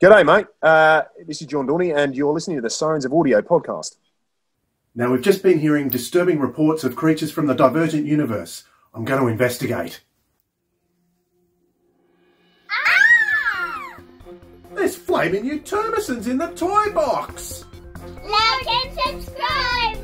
G'day, mate. Uh, this is John Dorney, and you're listening to the Sirens of Audio podcast. Now, we've just been hearing disturbing reports of creatures from the Divergent Universe. I'm going to investigate. Ah! There's flaming new Utermisons in the toy box! Like and subscribe,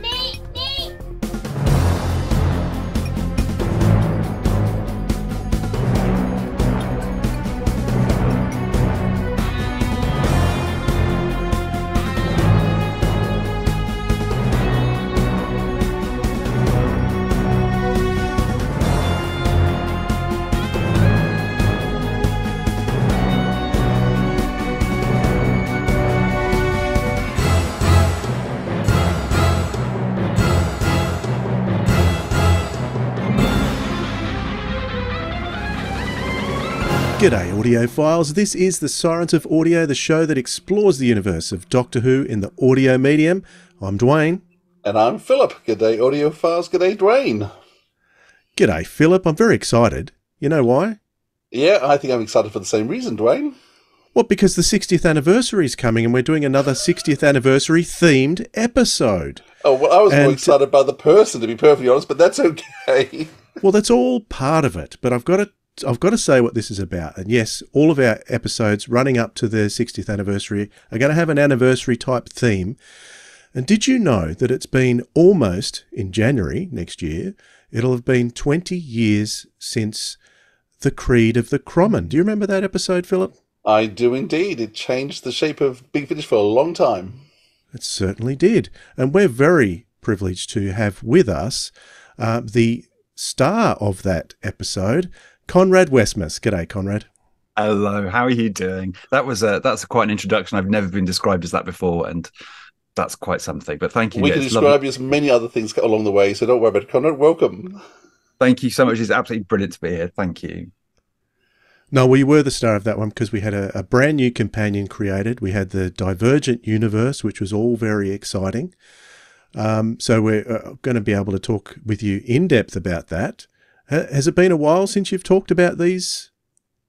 G'day, audiophiles. This is the Sirens of Audio, the show that explores the universe of Doctor Who in the audio medium. I'm Dwayne. And I'm Philip. G'day, audiophiles. G'day, Dwayne. G'day, Philip. I'm very excited. You know why? Yeah, I think I'm excited for the same reason, Dwayne. Well, because the 60th anniversary is coming and we're doing another 60th anniversary themed episode. Oh, well, I was more excited by the person, to be perfectly honest, but that's okay. Well, that's all part of it, but I've got to I've got to say what this is about. And yes, all of our episodes running up to the 60th anniversary are going to have an anniversary type theme. And did you know that it's been almost in January next year, it'll have been 20 years since the Creed of the Kromon. Do you remember that episode, Philip? I do indeed. It changed the shape of Big Finish for a long time. It certainly did. And we're very privileged to have with us uh, the star of that episode, Conrad Westmaas. G'day, Conrad. Hello, how are you doing? That was a that's quite an introduction. I've never been described as that before, and that's quite something. But thank you. we yeah, can describe lovely. you as many other things along the way, so don't worry about it. Conrad, welcome. Thank you so much. It's absolutely brilliant to be here. Thank you. No, we were the star of that one because we had a, a brand new companion created. We had the Divergent universe, which was all very exciting. Um, so we're uh, going to be able to talk with you in depth about that. Ha- has it been a while since you've talked about these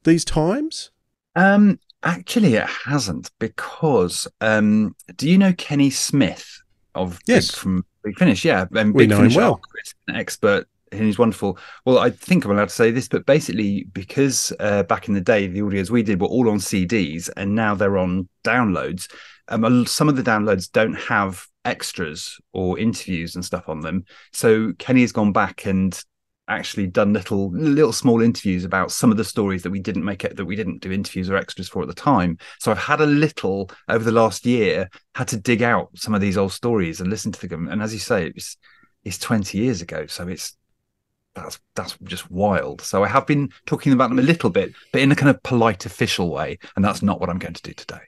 these times? Um, actually, it hasn't because um, do you know Kenny Smith of Yes. Big, from Big Finish? Yeah, and We Big know him well. an expert. And he's wonderful. Well, I think I'm allowed to say this, but basically, because uh, back in the day, the audios we did were all on CDs, and now they're on downloads. Um, some of the downloads don't have extras or interviews and stuff on them. So Kenny has gone back and actually done little little small interviews about some of the stories that we didn't make it that we didn't do interviews or extras for at the time. So i've had a little over the last year had to dig out some of these old stories and listen to them. And as you say it's it's 20 years ago so it's that's that's just wild. So i have been talking about them a little bit but in a kind of polite official way and that's not what i'm going to do today.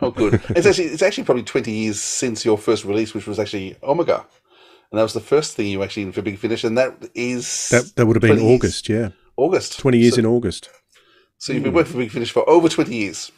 Oh, good. it's actually it's actually probably twenty years since your first release, which was actually Omega, and that was the first thing you actually did for Big Finish, and that is That that would have been 20 years- August, yeah, August, twenty years so, in August. So you've been working for Big Finish for over twenty years.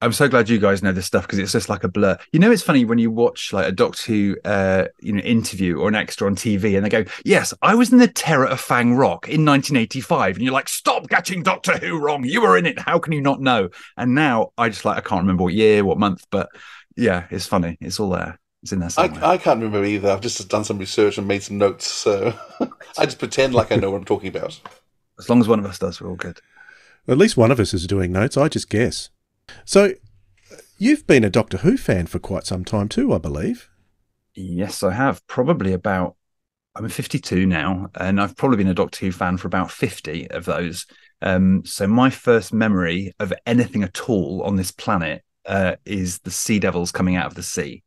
I'm so glad you guys know this stuff because it's just like a blur. You know, it's funny when you watch like a Doctor Who, uh, you know, interview or an extra on TV, and they go, "Yes, I was in the Terror of Fang Rock in 1985," and you're like, "Stop getting Doctor Who wrong. You were in it. How can you not know?" And now I just like I can't remember what year, what month, but yeah, it's funny. It's all there. It's in there I, somewhere. I can't remember either. I've just done some research and made some notes, so I just pretend like I know what I'm talking about. as long as one of us does, we're all good. At least one of us is doing notes. I just guess. So, you've been a Doctor Who fan for quite some time too, I believe. Yes, I have. Probably about, I'm 52 now, and I've probably been a Doctor Who fan for about 50 of those. Um, so my first memory of anything at all on this planet uh, is the Sea Devils coming out of the sea.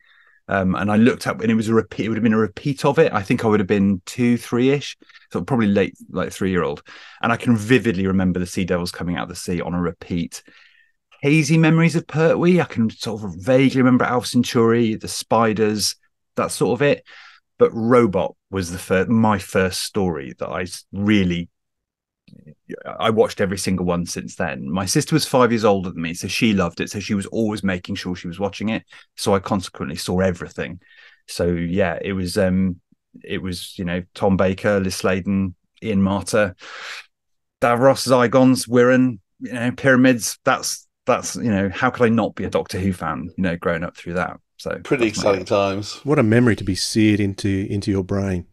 Um, and I looked up, and it was a repeat. It would have been a repeat of it. I think I would have been two, three-ish, so probably late, like three-year-old. And I can vividly remember the Sea Devils coming out of the sea on a repeat. Hazy memories of Pertwee. I can sort of vaguely remember Alpha Centauri, the spiders, that sort of it. But Robot was the first, my first story that I really, I watched every single one since then. My sister was five years older than me, so she loved it. So she was always making sure she was watching it. So I consequently saw everything. So yeah, it was, um, it was you know Tom Baker, Liz Sladen, Ian Marter, Davros, Zygons, Wirrn, you know, pyramids. That's that's you know how could I not be a Doctor Who fan? You know, growing up through that. So Pretty exciting times. What a memory to be seared into into your brain.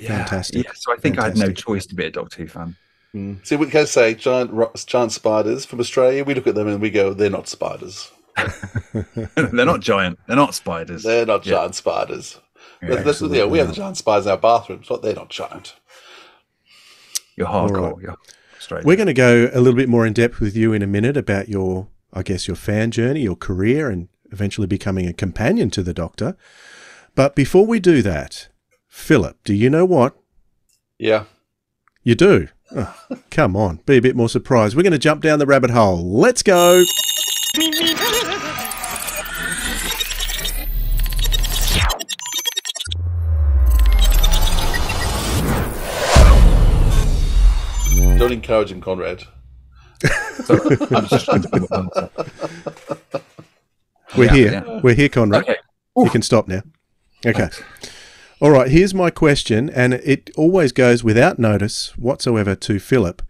Yeah, Fantastic. Yeah, so I think I had no choice to be a Doctor Who fan. Mm. See, we can say giant giant spiders from Australia. We look at them and we go, they're not spiders. They're not giant. They're not spiders. They're not Yeah. giant spiders. Yeah, That's- that's- yeah, we have the giant spiders in our bathrooms, but they're not giant. You're hardcore. right. You're straight. We're going to go a little bit more in depth with you in a minute about your, I guess, your fan journey, your career, and eventually becoming a companion to the Doctor. But before we do that, Philip, do you know what? Yeah. You do. Oh, come on, be a bit more surprised. We're going to jump down the rabbit hole. Let's go. Don't encourage him, Conrad. So, I'm just trying to think what answer. We're Yeah, here. yeah. We're here, Conrad. Okay. You can stop now. Okay. All right. Here's my question, and it always goes without notice whatsoever to Philip.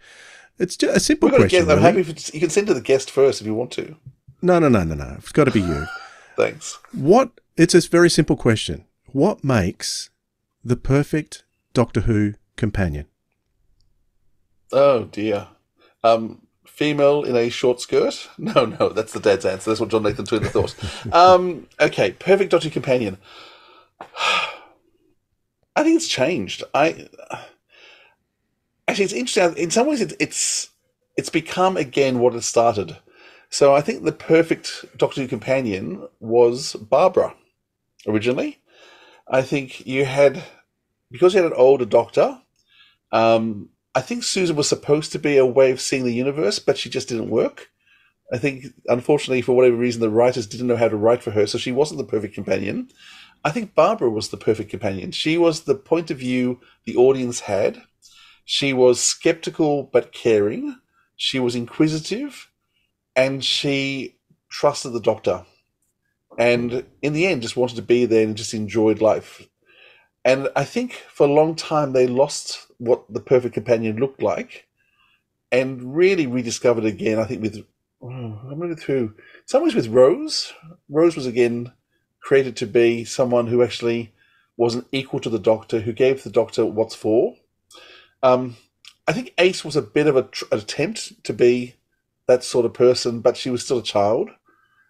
It's just a simple We've got question. guest. I'm really. happy you can send to the guest first if you want to. No, no, no, no, no. It's got to be you. Thanks. What? It's a very simple question. What makes the perfect Doctor Who companion? Oh dear. Um, female in a short skirt? No, no, that's the dad's answer. That's what John Nathan Turner thought. um, okay, perfect Doctor Who companion. I think it's changed. I actually, it's interesting. In some ways, it, it's it's become again what it started. So I think the perfect Doctor Who companion was Barbara originally. I think you had because you had an older Doctor. Um, I think Susan was supposed to be a way of seeing the universe, but she just didn't work. I think, unfortunately, for whatever reason, the writers didn't know how to write for her, so she wasn't the perfect companion. I think Barbara was the perfect companion. She was the point of view the audience had. She was skeptical but caring. She was inquisitive, and she trusted the Doctor. And in the end, just wanted to be there and just enjoyed life. And I think for a long time they lost what the perfect companion looked like, and really rediscovered again. I think with oh, I'm really through some ways with Rose. Rose was again created to be someone who actually wasn't equal to the Doctor, who gave the Doctor what's for. Um, I think Ace was a bit of a, tr- an attempt to be that sort of person, but she was still a child.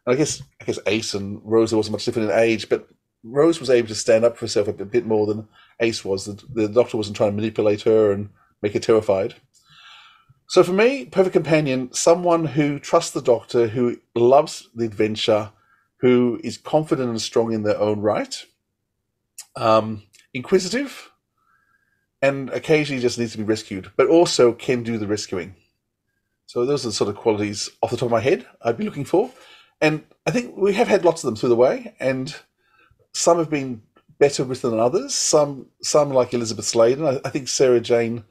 And I guess I guess Ace and Rose wasn't much different in age, but Rose was able to stand up for herself a bit, bit more than Ace was. The, the Doctor wasn't trying to manipulate her and make her terrified. So for me, perfect companion, someone who trusts the Doctor, who loves the adventure, who is confident and strong in their own right, um, inquisitive, and occasionally just needs to be rescued, but also can do the rescuing. So those are the sort of qualities off the top of my head I'd be looking for. And I think we have had lots of them through the way, and some have been better written than others. Some, some like Elizabeth Sladen. I, I think Sarah Jane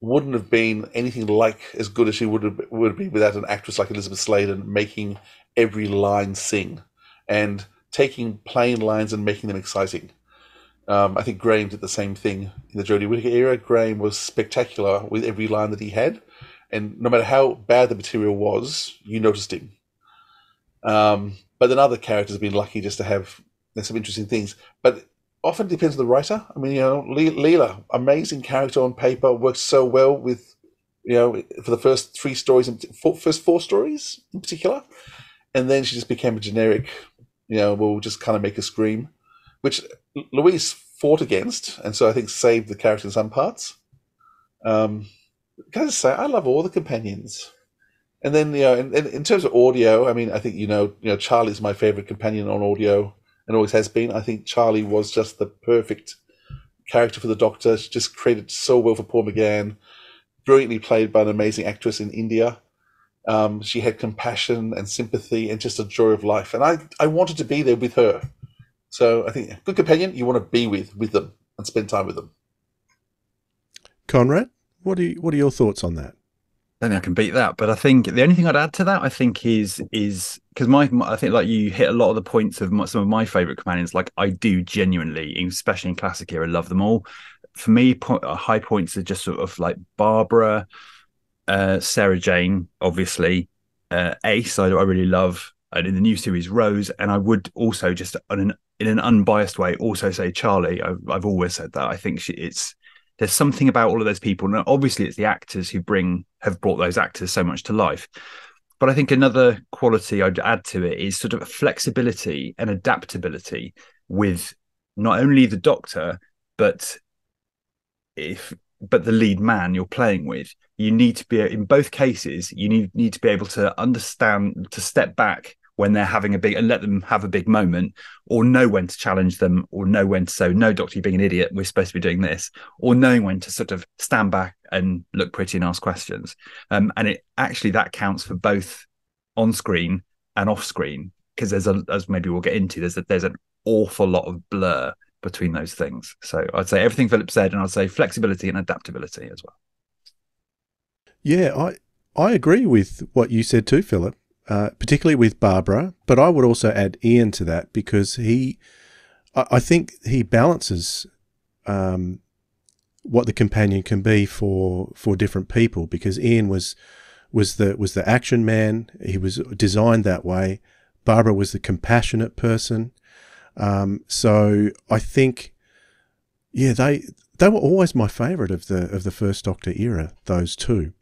wouldn't have been anything like as good as she would have would been without an actress like Elizabeth Sladen making every line sing and taking plain lines and making them exciting. Um, I think Graham did the same thing in the Jodie Whittaker era. Graham was spectacular with every line that he had, and no matter how bad the material was, you noticed him. Um, but then other characters have been lucky just to have some interesting things. But often depends on the writer. I mean, you know, Le- Leela, amazing character on paper, works so well with, you know, for the first three stories, and four, first four stories in particular, and then she just became a generic, you know, we'll just kind of make a scream, which Louise fought against, and so I think saved the character in some parts. Um, can I just say, I love all the companions. And then, you know, in, in, in terms of audio, I mean, I think you know, you know, Charlie's my favorite companion on audio, and always has been. I think Charlie was just the perfect character for the Doctor. She just created so well for Paul McGann, brilliantly played by an amazing actress in India. Um, she had compassion and sympathy and just a joy of life, and I, I wanted to be there with her. So I think good companion you want to be with with them and spend time with them. Conrad, what are you, what are your thoughts on that? I don't think I can beat that. But I think the only thing I'd add to that, I think, is is because my, my- I think like you hit a lot of the points of my, some of my favorite companions. Like I do genuinely, especially in classic era, love them all. For me, po- uh, high points are just sort of like Barbara, uh, Sarah Jane, obviously, uh, Ace, I, I really love, and in the new series Rose, and I would also just on an in an unbiased way also say Charlie. I've, I've always said that. I think she, it's there's something about all of those people, and obviously it's the actors who bring have brought those actors so much to life. But I think another quality I'd add to it is sort of flexibility and adaptability with not only the Doctor, but if but the lead man you're playing with you need to be in both cases you need need to be able to understand to step back when they're having a big and let them have a big moment or know when to challenge them or know when to say no doctor you're being an idiot. We're supposed to be doing this or knowing when to sort of stand back and look pretty and ask questions. Um, and it actually that counts for both on screen and off screen because there's a as maybe we'll get into there's a, there's an awful lot of blur between those things. So I'd say everything Philip said, and I'd say flexibility and adaptability as well. Yeah, I I agree with what you said too, Philip. Uh, particularly with Barbara, but I would also add Ian to that because he, I, I think he balances um, what the companion can be for for different people. Because Ian was was the was the action man. He was designed that way. Barbara was the compassionate person. Um, so I think, yeah, they they were always my favourite of the of the first Doctor era. Those two.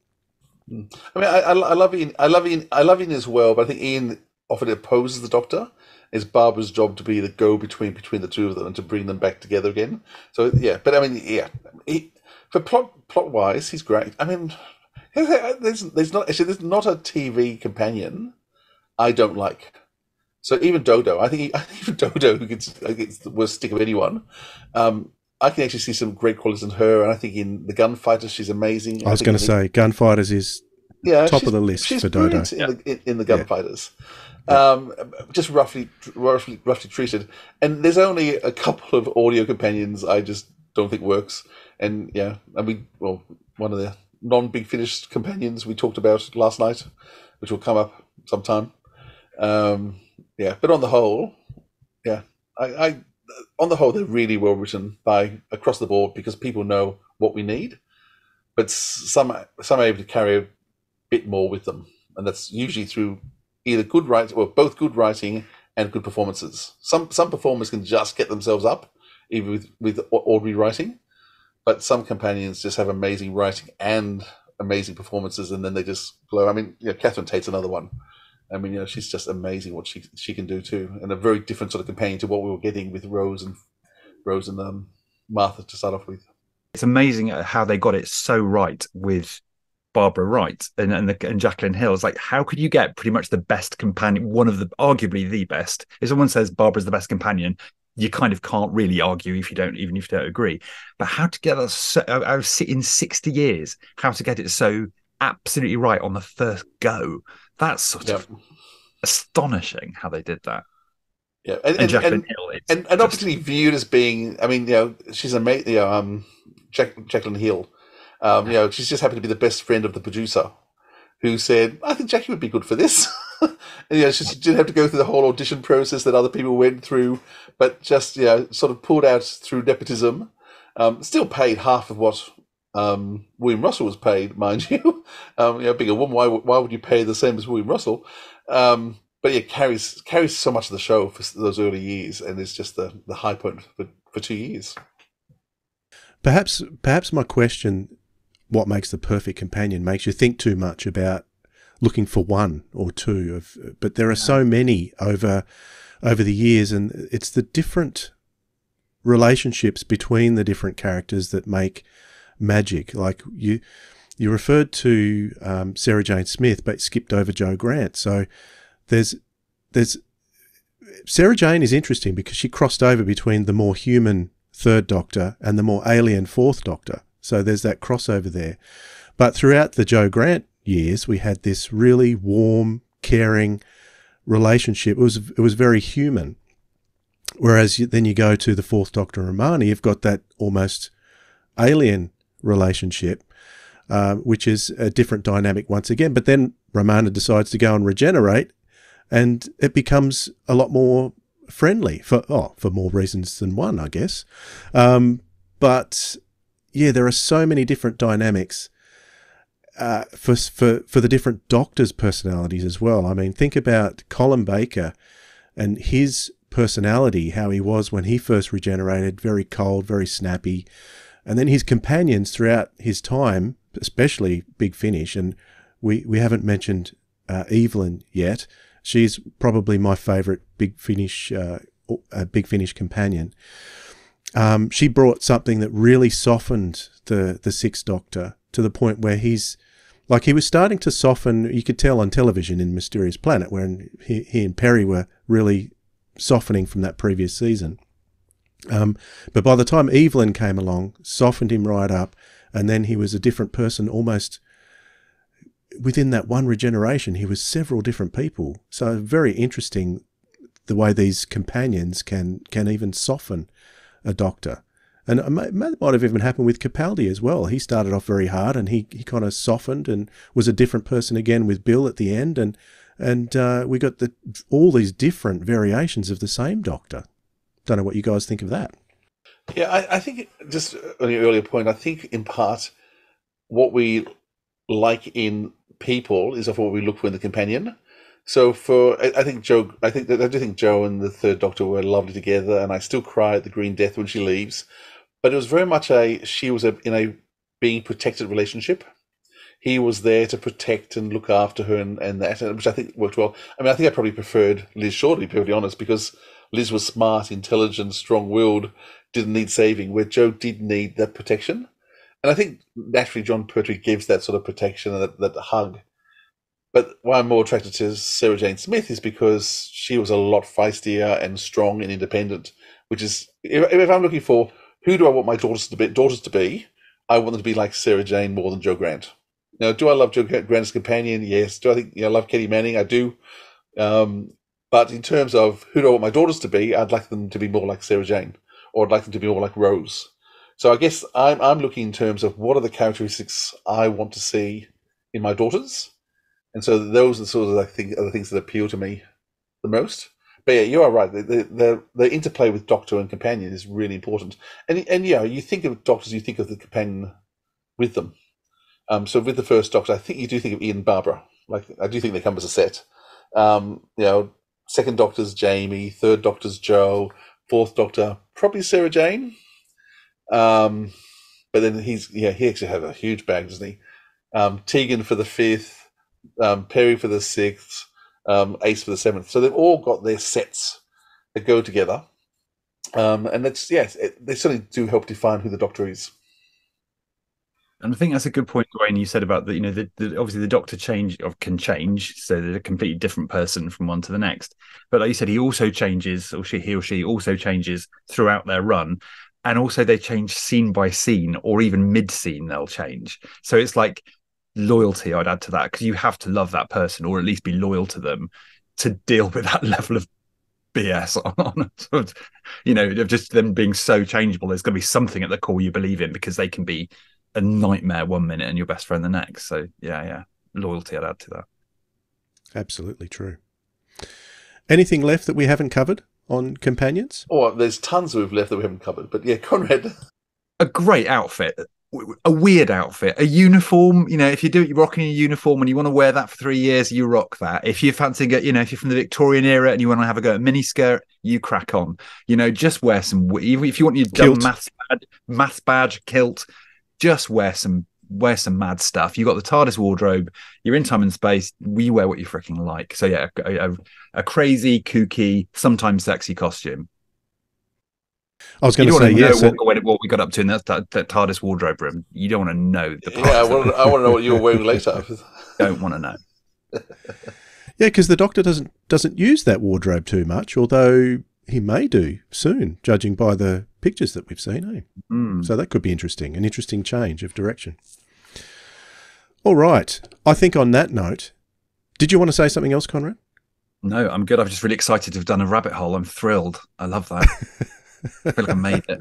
I mean, I, I love Ian. I love Ian. I love Ian as well. But I think Ian often opposes the Doctor. It's Barbara's job to be the go between between the two of them and to bring them back together again. So yeah, but I mean, yeah, he, for plot plot wise, he's great. I mean, there's there's not actually there's not a TV companion I don't like. So even Dodo, I think, he, I think even Dodo, who gets, gets the worst stick of anyone, um, I can actually see some great qualities in her. And I think in the Gunfighters, she's amazing. I was going to say Gunfighters is yeah, top of the list she's for Dodo. In, yeah. the, in, in the Gunfighters. Yeah. Um, just roughly, roughly, roughly treated. And there's only a couple of audio companions I just don't think works. And yeah, I mean, well, one of the non-big finished companions we talked about last night, which will come up sometime. Um, yeah, but on the whole, yeah, I, I on the whole they're really well written by across the board because people know what we need, but some some are able to carry a bit more with them, and that's usually through either good writing or both good writing and good performances. Some some performers can just get themselves up even with with ordinary writing, but some companions just have amazing writing and amazing performances, and then they just glow. I mean, you know, Catherine Tate's another one. I mean, you know, she's just amazing what she she can do too, and a very different sort of companion to what we were getting with Rose and Rose and um, Martha to start off with. It's amazing how they got it so right with Barbara Wright and and, the, and Jacqueline Hill. It's like how could you get pretty much the best companion, one of the arguably the best? If someone says Barbara's the best companion, you kind of can't really argue if you don't even if you don't agree. But how to get that so, I was in sixty years, how to get it so absolutely right on the first go. That's sort yep. of astonishing how they did that. Yeah, and and, and, and, Hill, and, and obviously viewed as being, I mean, you know, she's a mate, you know, um, Jack, Jacqueline Hill. Um, you know, she's just happened to be the best friend of the producer, who said, "I think Jackie would be good for this." and you know, she didn't have to go through the whole audition process that other people went through, but just you know, sort of pulled out through nepotism. Um, still paid half of what um, William Russell was paid, mind you. um, you know, being a woman, why why would you pay the same as William Russell? Um, but yeah, carries carries so much of the show for those early years, and it's just the the high point for, for two years. Perhaps perhaps my question, what makes the perfect companion, makes you think too much about looking for one or two of, but there are so many over over the years, and it's the different relationships between the different characters that make magic. Like you, you referred to um, Sarah Jane Smith, but skipped over Jo Grant. So there's there's Sarah Jane is interesting because she crossed over between the more human third Doctor and the more alien fourth Doctor. So there's that crossover there. But throughout the Jo Grant years, we had this really warm, caring relationship. It was it was very human. Whereas you, then you go to the fourth Doctor Romana, you've got that almost alien relationship, uh, which is a different dynamic once again. But then Romana decides to go and regenerate, and it becomes a lot more friendly for oh for more reasons than one, I guess. Um, but yeah, there are so many different dynamics, uh, for for for the different doctors' personalities as well. I mean, think about Colin Baker and his personality, how he was when he first regenerated, very cold, very snappy, and then his companions throughout his time, especially Big Finish, and we we haven't mentioned uh, Evelyn yet. She's probably my favourite Big Finish uh, Big Finish companion. Um, she brought something that really softened the the Sixth Doctor to the point where he's like he was starting to soften. You could tell on television in Mysterious Planet, where he, he and Peri were really softening from that previous season. Um, but by the time Evelyn came along, softened him right up, and then he was a different person almost within that one regeneration. He was several different people. So very interesting the way these companions can can even soften a doctor. And it might have even happened with Capaldi as well. He started off very hard, and he, he kind of softened and was a different person again with Bill at the end, and and uh, we got the all these different variations of the same Doctor. Don't know what you guys think of that. Yeah, I, I think just on your earlier point, I think in part what we like in people is of what we look for in the companion. So for I, think Jo, I think that I do think Jo and the Third Doctor were lovely together, and I still cry at the Green Death when she leaves. But it was very much a she was a, in a being protected relationship. He was there to protect and look after her, and, and that, which I think worked well. I mean, I think I probably preferred Liz Shaw, to be perfectly honest, because Liz was smart, intelligent, strong-willed, didn't need saving, where Jo did need that protection. And I think naturally Jon Pertwee gives that sort of protection and that, that hug but why I'm more attracted to Sarah Jane Smith is because she was a lot feistier and strong and independent. Which is, if, if I'm looking for who do I want my daughters to be, daughters to be, I want them to be like Sarah Jane more than Jo Grant. Now, do I love Jo Grant's companion? Yes. Do I think you know, I love Katie Manning? I do. Um, but in terms of who do I want my daughters to be, I'd like them to be more like Sarah Jane, or I'd like them to be more like Rose. So I guess I'm I'm looking in terms of what are the characteristics I want to see in my daughters, and so those are the sort of I think are the things that appeal to me the most. But yeah, you are right. The, the the, interplay with Doctor and companion is really important. And and yeah, you think of Doctors, you think of the companion with them. Um, so with the first Doctor, I think you do think of Ian and Barbara. Like I do think they come as a set. Um, you know, second Doctor's Jamie, third Doctor's Jo, fourth Doctor probably Sarah Jane. Um, but then he's yeah he actually has a huge bag, doesn't he? Um, Tegan for the fifth um, Peri for the sixth, um, Ace for the seventh. So they've all got their sets that go together. Um, and that's, yes, it, they certainly do help define who the Doctor is. And I think that's a good point, Dwayne. You said about the, you know, the, the, obviously the Doctor change can change, so they're a completely different person from one to the next. But like you said, he also changes, or she, he or she also changes throughout their run, and also they change scene by scene, or even mid scene they'll change. So it's like loyalty I'd add to that because you have to love that person or at least be loyal to them to deal with that level of BS on, of, you know, of just them being so changeable. There's going to be something at the core you believe in because they can be a nightmare one minute and your best friend the next. So yeah, yeah, loyalty I'd add to that. Absolutely true. Anything left that we haven't covered on companions? Oh, there's tons we've left that we haven't covered, but yeah, Conrad. A great outfit a weird outfit, a uniform. You know, if you do it, you're rocking a uniform and you want to wear that for three years, you rock that. If you're fancying it, you know, if you're from the Victorian era and you want to have a go at mini skirt, you crack on. You know, just wear some. Even if you want your dumb math badge, math badge kilt, just wear some wear some mad stuff. You got the TARDIS wardrobe. You're in time and space. We wear what you freaking like. So yeah, a, a, a crazy, kooky, sometimes sexy costume. I was going to say yes. What, what, what, we got up to in that, that, that TARDIS wardrobe room. You don't want to know the. Yeah, I want, to, I want to know what you were wearing later. don't want to know. yeah, because the Doctor doesn't doesn't use that wardrobe too much, although he may do soon, judging by the pictures that we've seen. Eh? Mm. So that could be interesting, an interesting change of direction. All right, I think on that note, did you want to say something else, Conrad? No, I'm good. I'm just really excited to have done a rabbit hole. I'm thrilled. I love that. I feel like I made it.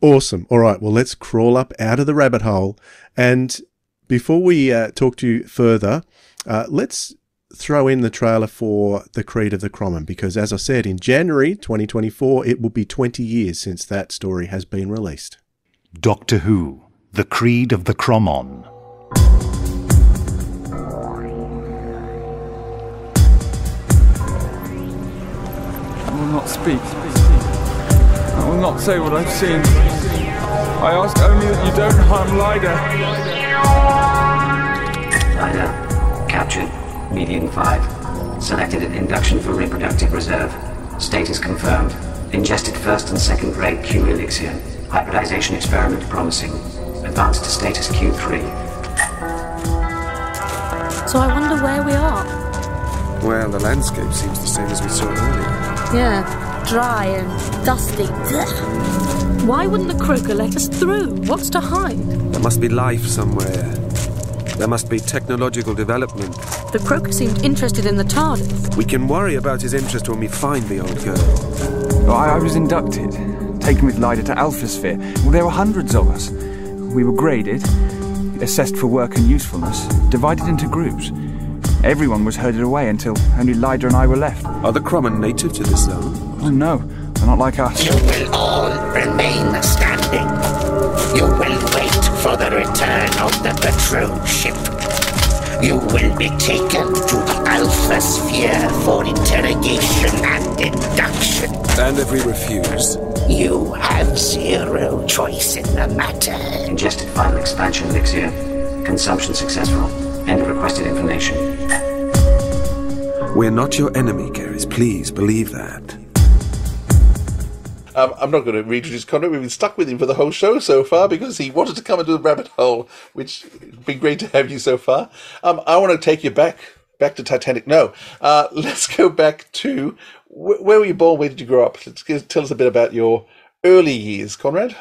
Awesome. All right. Well, let's crawl up out of the rabbit hole. And before we uh, talk to you further, uh, let's throw in the trailer for The Creed of the Kromon because, as I said, in January 2024, it will be 20 years since that story has been released. Doctor Who The Creed of the Kromon. I will not speak. I will not say what I've seen. I ask only that you don't harm Lyda. Lyda, captured, median 5. Selected at induction for reproductive reserve. Status confirmed. Ingested first and second grade Q elixir. Hybridization experiment promising. Advanced to status Q3. So I wonder where we are. Well, the landscape seems the same as we saw earlier. Yeah, dry and dusty. Why wouldn't the Kro'ka let us through? What's to hide? There must be life somewhere. There must be technological development. The Kro'ka seemed interested in the TARDIS. We can worry about his interest when we find the old girl. Well, I, I was inducted, taken with Lyda to Alphasphere. Well, there were hundreds of us. We were graded, assessed for work and usefulness, divided into groups. Everyone was herded away until only Lyda and I were left. Are the Kromon native to this zone? Oh no, they're not like us. You will all remain standing. You will wait for the return of the patrol ship. You will be taken to the Alpha Sphere for interrogation and induction. And if we refuse? You have zero choice in the matter. Ingested final expansion elixir. Consumption successful. Enter requested information. We're not your enemy, Keris. Please believe that. Um, I'm not going to reintroduce Conrad. We've been stuck with him for the whole show so far because he wanted to come into the rabbit hole, which has been great to have you so far. Um, I want to take you back back to Titanic. No, uh, let's go back to wh- where were you born? Where did you grow up? Let's tell us a bit about your early years, Conrad.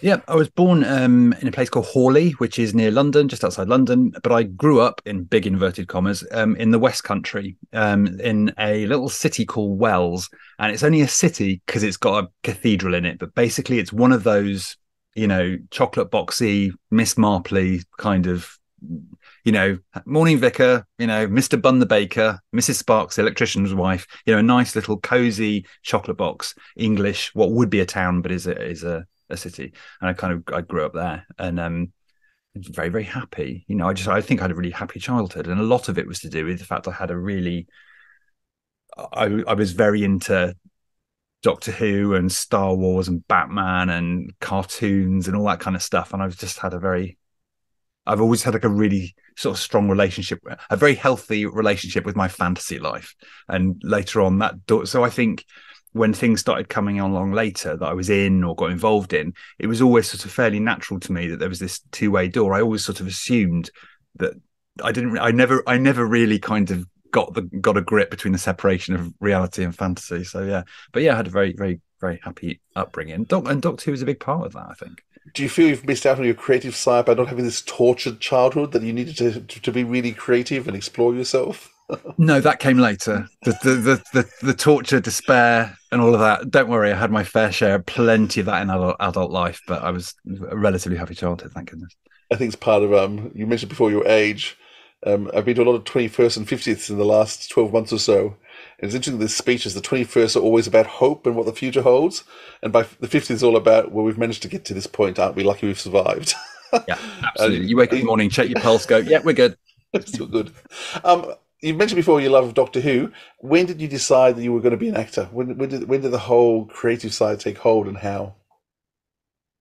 Yeah, I was born um, in a place called Hawley, which is near London, just outside London. But I grew up in big inverted commas um, in the West Country, um, in a little city called Wells, and it's only a city because it's got a cathedral in it. But basically, it's one of those, you know, chocolate boxy, Miss Marpley kind of, you know, morning vicar, you know, Mister Bun the baker, Mrs Sparks, the electrician's wife. You know, a nice little cozy chocolate box, English, what would be a town, but is a is a a city and i kind of i grew up there and um very very happy. You know i just i think i had a really happy childhood and a lot of it was to do with the fact i had a really i i was very into doctor who and star wars and batman and cartoons and all that kind of stuff and i've just had a very i've always had like a really sort of strong relationship a very healthy relationship with my fantasy life. And later on that so i think when things started coming along later that I was in or got involved in, it was always sort of fairly natural to me that there was this two way door. I always sort of assumed that I didn't, I never, I never really kind of got the got a grip between the separation of reality and fantasy. So yeah, but yeah, I had a very, very, very happy upbringing. Doc, and Doctor Who was a big part of that, I think. Do you feel you've missed out on your creative side by not having this tortured childhood that you needed to to, to be really creative and explore yourself? No, that came later. The, the the, the the torture, despair, and all of that. Don't worry, I had my fair share, of plenty of that in adult, adult life, but I was a relatively happy childhood, thank goodness. I think it's part of um. You mentioned before your age. Um, I've been to a lot of twenty first and fiftieths in the last twelve months or so. And it's interesting. The speeches, the twenty first, are always about hope and what the future holds, and by the fiftieth is all about well, we've managed to get to this point. Aren't we lucky we've survived? yeah, absolutely. You wake up in the morning, check your pulse, go, yeah, we're good. Still good. Um, you mentioned before your love of Doctor Who. When did you decide that you were going to be an actor? When, when did when did the whole creative side take hold, and how?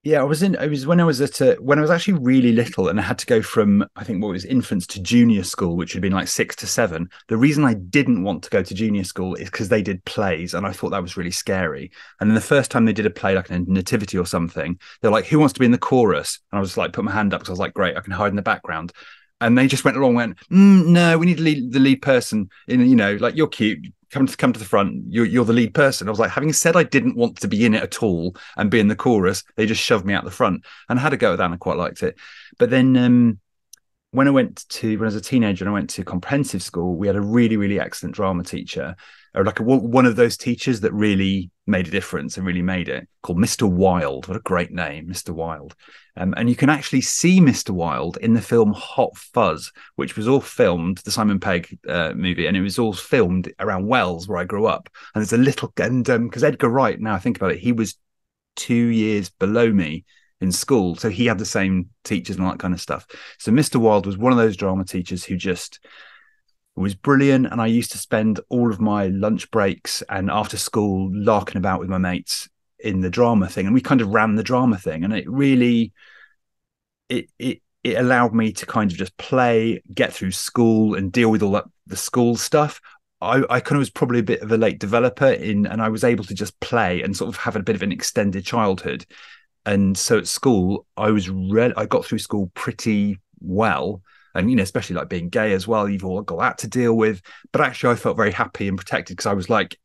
Yeah, I was in. It was when I was at a, when I was actually really little, and I had to go from I think what was infants to junior school, which had been like six to seven. The reason I didn't want to go to junior school is because they did plays, and I thought that was really scary. And then the first time they did a play, like a nativity or something, they're like, "Who wants to be in the chorus?" And I was like, put my hand up because I was like, "Great, I can hide in the background." And they just went along and went mm, no we need lead, the lead person in you know like you're cute come to come to the front you're, you're the lead person. I was like having said i didn't want to be in it at all and be in the chorus they just shoved me out the front and I had a go at that and i quite liked it. But then um, when i went to when i was a teenager and i went to comprehensive school we had a really really excellent drama teacher or like a, one of those teachers that really made a difference and really made it called Mr. Wilde. What a great name, Mr. Wilde. Um, and you can actually see Mr. Wilde in the film Hot Fuzz, which was all filmed, the Simon Pegg uh, movie, and it was all filmed around Wells, where I grew up. And there's a little, and because um, Edgar Wright, now I think about it, he was two years below me in school. So he had the same teachers and all that kind of stuff. So Mr. Wild was one of those drama teachers who just was brilliant. And I used to spend all of my lunch breaks and after school larking about with my mates in the drama thing. And we kind of ran the drama thing. And it really it it it allowed me to kind of just play, get through school and deal with all that the school stuff. I, I kind of was probably a bit of a late developer in and I was able to just play and sort of have a bit of an extended childhood. And so at school, I was re- I got through school pretty well. And you know, especially like being gay as well, you've all got that to deal with. But actually, I felt very happy and protected because I was like,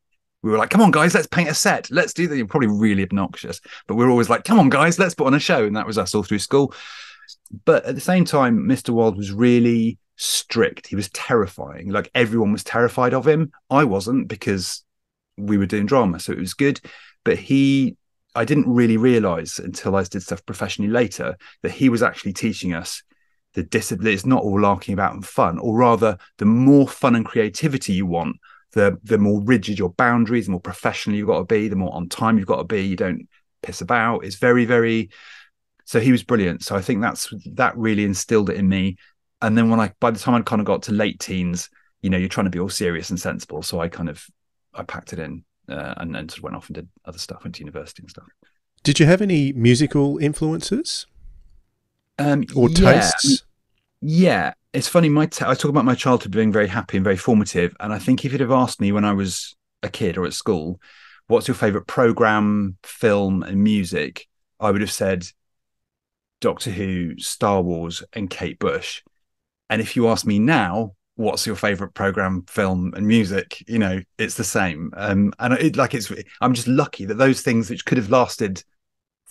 we were like, come on, guys, let's paint a set. Let's do that. You're probably really obnoxious, but we are always like, come on, guys, let's put on a show. And that was us all through school. But at the same time, Mr. Wild was really strict. He was terrifying. Like everyone was terrified of him. I wasn't because we were doing drama, so it was good. But he, I didn't really realize until I did stuff professionally later that he was actually teaching us the discipline. It's not all larking about and fun, or rather, the more fun and creativity you want, the the more rigid your boundaries, the more professional you've got to be, the more on time you've got to be. You don't piss about. It's very, very. So he was brilliant. So I think that's that really instilled it in me and then when I by the time I kind of got to late teens, you know, you're trying to be all serious and sensible. So I kind of I packed it in uh, and then just went off and did other stuff, went to university and stuff. Did you have any musical influences um, or yeah. tastes? Yeah, it's funny. My I talk about my childhood being very happy and very formative, and I think if you'd have asked me when I was a kid or at school, what's your favorite program, film, and music, I would have said Doctor Who, Star Wars, and Kate Bush. And if you ask me now, what's your favorite program, film, and music? You know, it's the same. Um, and it, like it's, I'm just lucky that those things which could have lasted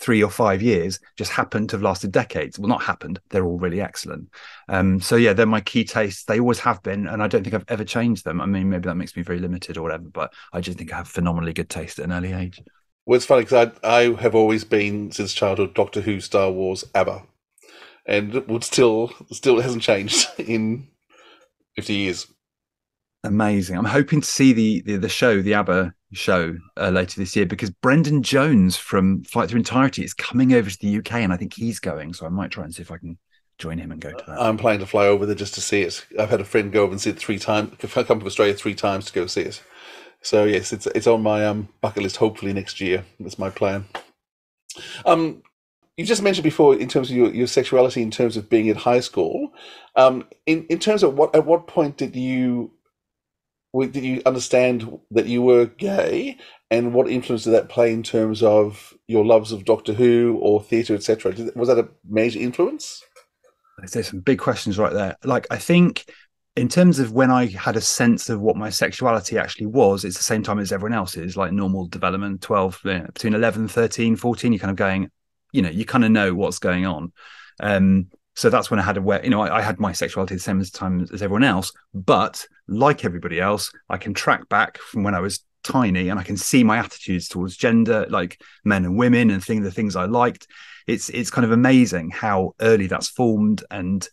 three or five years just happened to have lasted decades. Well, not happened. They're all really excellent. Um, so yeah, they're my key tastes. They always have been, and I don't think I've ever changed them. I mean, maybe that makes me very limited or whatever, but I just think I have phenomenally good taste at an early age. Well, it's funny because I, I have always been since childhood Doctor Who, Star Wars, ABBA and would still still hasn't changed in fifty years. Amazing! I'm hoping to see the the, the show, the ABBA show, uh, later this year because Brendan Jones from Flight Through Entirety is coming over to the UK, and I think he's going. So I might try and see if I can join him and go to that. I'm planning to fly over there just to see it. I've had a friend go over and see it three times. Come from Australia three times to go see it. So yes, it's it's on my um, bucket list. Hopefully next year. That's my plan. Um, you just mentioned before in terms of your, your sexuality in terms of being in high school um, in, in terms of what at what point did you did you understand that you were gay? And what influence did that play in terms of your loves of doctor who or theatre etc was that a major influence? There's some big questions right there. Like i think in terms of when i had a sense of what my sexuality actually was it's the same time as everyone else's like normal development 12 you know, between 11 13 14 you're kind of going you know you kind of know what's going on. Um so that's when i had a where you know I, I, had my sexuality the same as time as everyone else but like everybody else i can track back from when i was tiny and i can see my attitudes towards gender like men and women and think the things i liked. It's it's kind of amazing how early that's formed and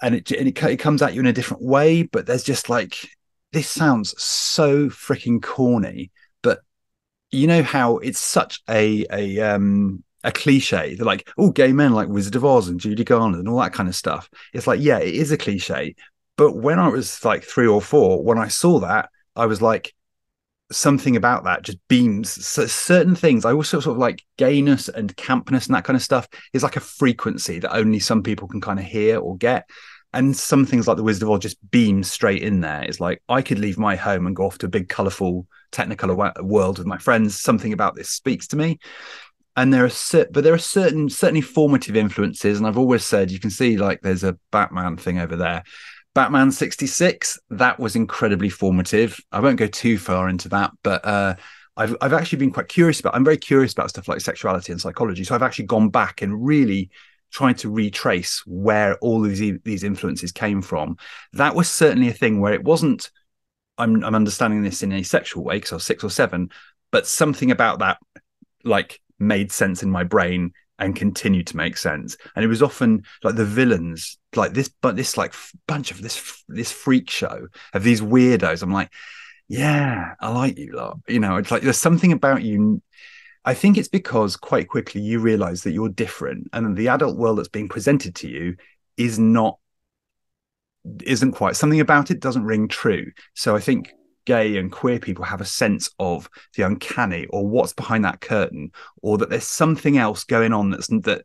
and it, it, it comes at you in a different way but there's just like this sounds so freaking corny but you know how it's such a a um a cliche. They're like, oh, gay men like Wizard of Oz and Judy Garland and all that kind of stuff. It's like, yeah, it is a cliche. But when I was like three or four, when I saw that, I was like, something about that just beams so certain things. I also sort of like gayness and campness and that kind of stuff is like a frequency that only some people can kind of hear or get. And some things like the Wizard of Oz just beam straight in there. It's like I could leave my home and go off to a big, colorful Technicolor world with my friends. Something about this speaks to me and there are but there are certain certainly formative influences and i've always said you can see like there's a batman thing over there. Batman 66 that was incredibly formative. I won't go too far into that but uh, I've, I've actually been quite curious about i'm very curious about stuff like sexuality and psychology so i've actually gone back and really tried to retrace where all these, these influences came from. That was certainly a thing where it wasn't i'm, I'm understanding this in a sexual way because i was six or seven but something about that like made sense in my brain and continued to make sense. And it was often like the villains, like this, but this like bunch of this this freak show of these weirdos. I'm like, yeah, I like you lot. You know, it's like there's something about you. I think it's because quite quickly you realize that you're different and the adult world that's being presented to you is not isn't quite something about it doesn't ring true. So I think gay and queer people have a sense of the uncanny or what's behind that curtain or that there's something else going on that's that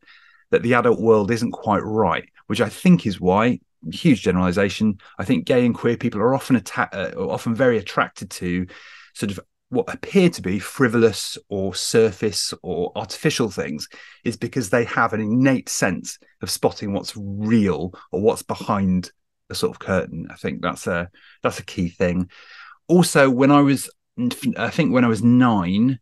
that the adult world isn't quite right, which I think is why huge generalization. I think gay and queer people are often atta- uh, often very attracted to sort of what appear to be frivolous or surface or artificial things is because they have an innate sense of spotting what's real or what's behind a sort of curtain. I think that's a that's a key thing. Also, when I was I think when I was nine,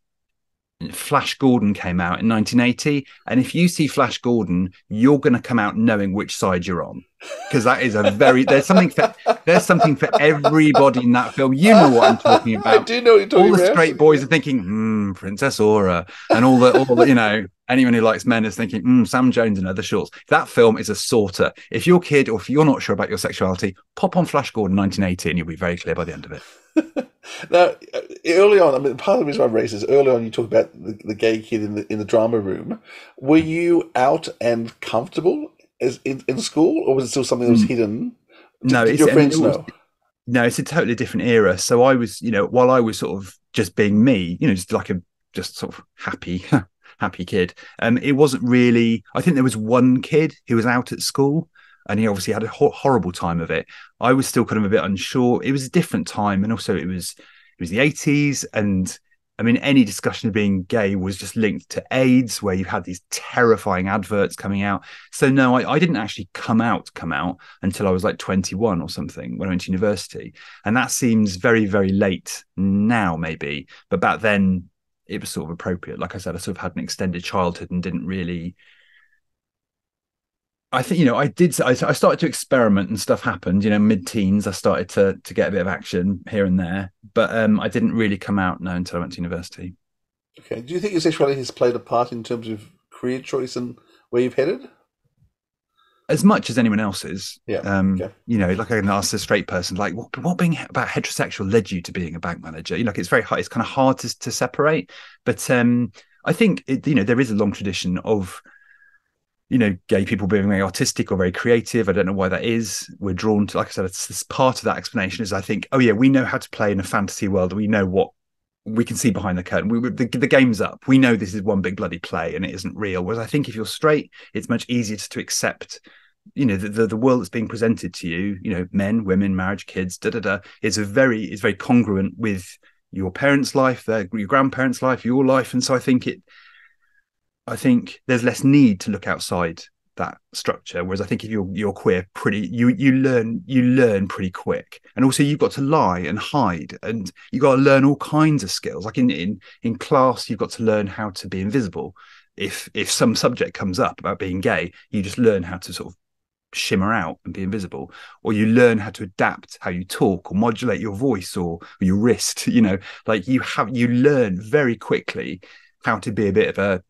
Flash Gordon came out in 1980, and if you see Flash Gordon, you're going to come out knowing which side you're on because that is a very there's something for there's something for everybody in that film. You know what I'm talking about. I do know what you're talking about. all the about. straight boys are thinking, hmm, Princess Aura, and all the all the you know anyone who likes men is thinking, hmm, Sam Jones and other shorts. That film is a sorter. If you're a kid or if you're not sure about your sexuality, pop on Flash Gordon 1980 and you'll be very clear by the end of it. Now, uh, early on, I mean, part of the reason I raised this early on, you talk about the, the gay kid in the in the drama room. Were you out and comfortable as in, in school, or was it still something that was hidden? Did, no, did it's, your I mean, friends was- know? No, it's a totally different era. So I was, you know, while I was sort of just being me, you know, just like a just sort of happy, happy kid. Um, it wasn't really. I think there was one kid who was out at school, and he obviously had a ho- horrible time of it. I was still kind of a bit unsure. It was a different time, and also it was it was the eighties, and I mean, any discussion of being gay was just linked to AIDS, where you had these terrifying adverts coming out. So no, I, I didn't actually come out, come out until I was like 21 or something when I went to university. And that seems very, very late now, maybe. But back then it was sort of appropriate. Like I said, I sort of had an extended childhood and didn't really I think you know I did. I, I started to experiment and stuff happened. You know, mid-teens, I started to to get a bit of action here and there, but um, I didn't really come out no until I went to university. Okay. Do you think your sexuality has played a part in terms of career choice and where you've headed? As much as anyone else's, Yeah, Um, okay. You know, like I can ask a straight person, like, what, what being about heterosexual led you to being a bank manager? You know, like it's very hard. It's kind of hard to to separate. But um, I think it, you know there is a long tradition of you know, gay people being very artistic or very creative. I don't know why that is. We're drawn to, like I said, it's, it's part of that explanation is I think, oh yeah, we know how to play in a fantasy world. We know what we can see behind the curtain. We, the, the game's up. We know this is one big bloody play and it isn't real. Whereas I think if you're straight, it's much easier to, to accept. You know, the, the the world that's being presented to you. You know, men, women, marriage, kids, da da da. Is a very is very congruent with your parents' life, their your grandparents' life, your life, and so I think it I think there's less need to look outside that structure. Whereas I think if you're you're queer, pretty you you learn you learn pretty quick, and also you've got to lie and hide, and you got to learn all kinds of skills. Like in in in class, you've got to learn how to be invisible. If if some subject comes up about being gay, you just learn how to sort of shimmer out and be invisible or you learn how to adapt how you talk or modulate your voice or, or your wrist you know like you have you learn very quickly how to be a bit of a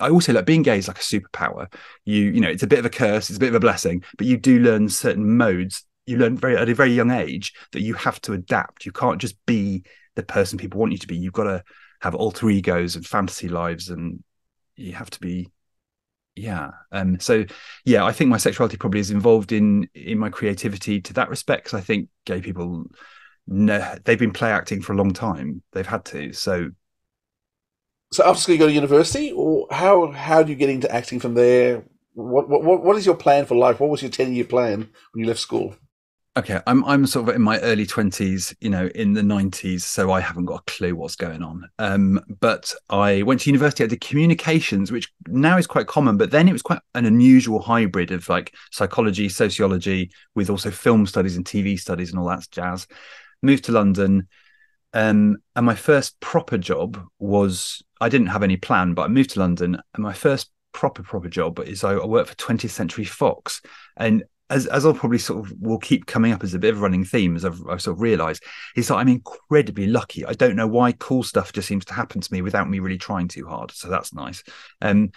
I also like being gay is like a superpower. You, you know, it's a bit of a curse, it's a bit of a blessing, but you do learn certain modes. You learn very at a very young age that you have to adapt. You can't just be the person people want you to be. You've got to have alter egos and fantasy lives, and you have to be, yeah. Um. So, yeah, I think my sexuality probably is involved in in my creativity to that respect. Because I think gay people, know, they've been play acting for a long time. They've had to. So So after school, you go to university, or how how do you get into acting from there? What what what is your plan for life? What was your ten year plan when you left school? Okay, I'm I'm sort of in my early twenties, you know, in the nineties, so I haven't got a clue what's going on. Um, but I went to university. I did communications, which now is quite common, but then it was quite an unusual hybrid of like psychology, sociology, with also film studies and TV studies and all that jazz. Moved to London, um, and my first proper job was I didn't have any plan, but I moved to London, and my first proper proper job is I, worked for 20th Century Fox, and as as I'll probably sort of will keep coming up as a bit of a running theme as I've, I've sort of realised is that I'm incredibly lucky. I don't know why cool stuff just seems to happen to me without me really trying too hard, so that's nice. Um,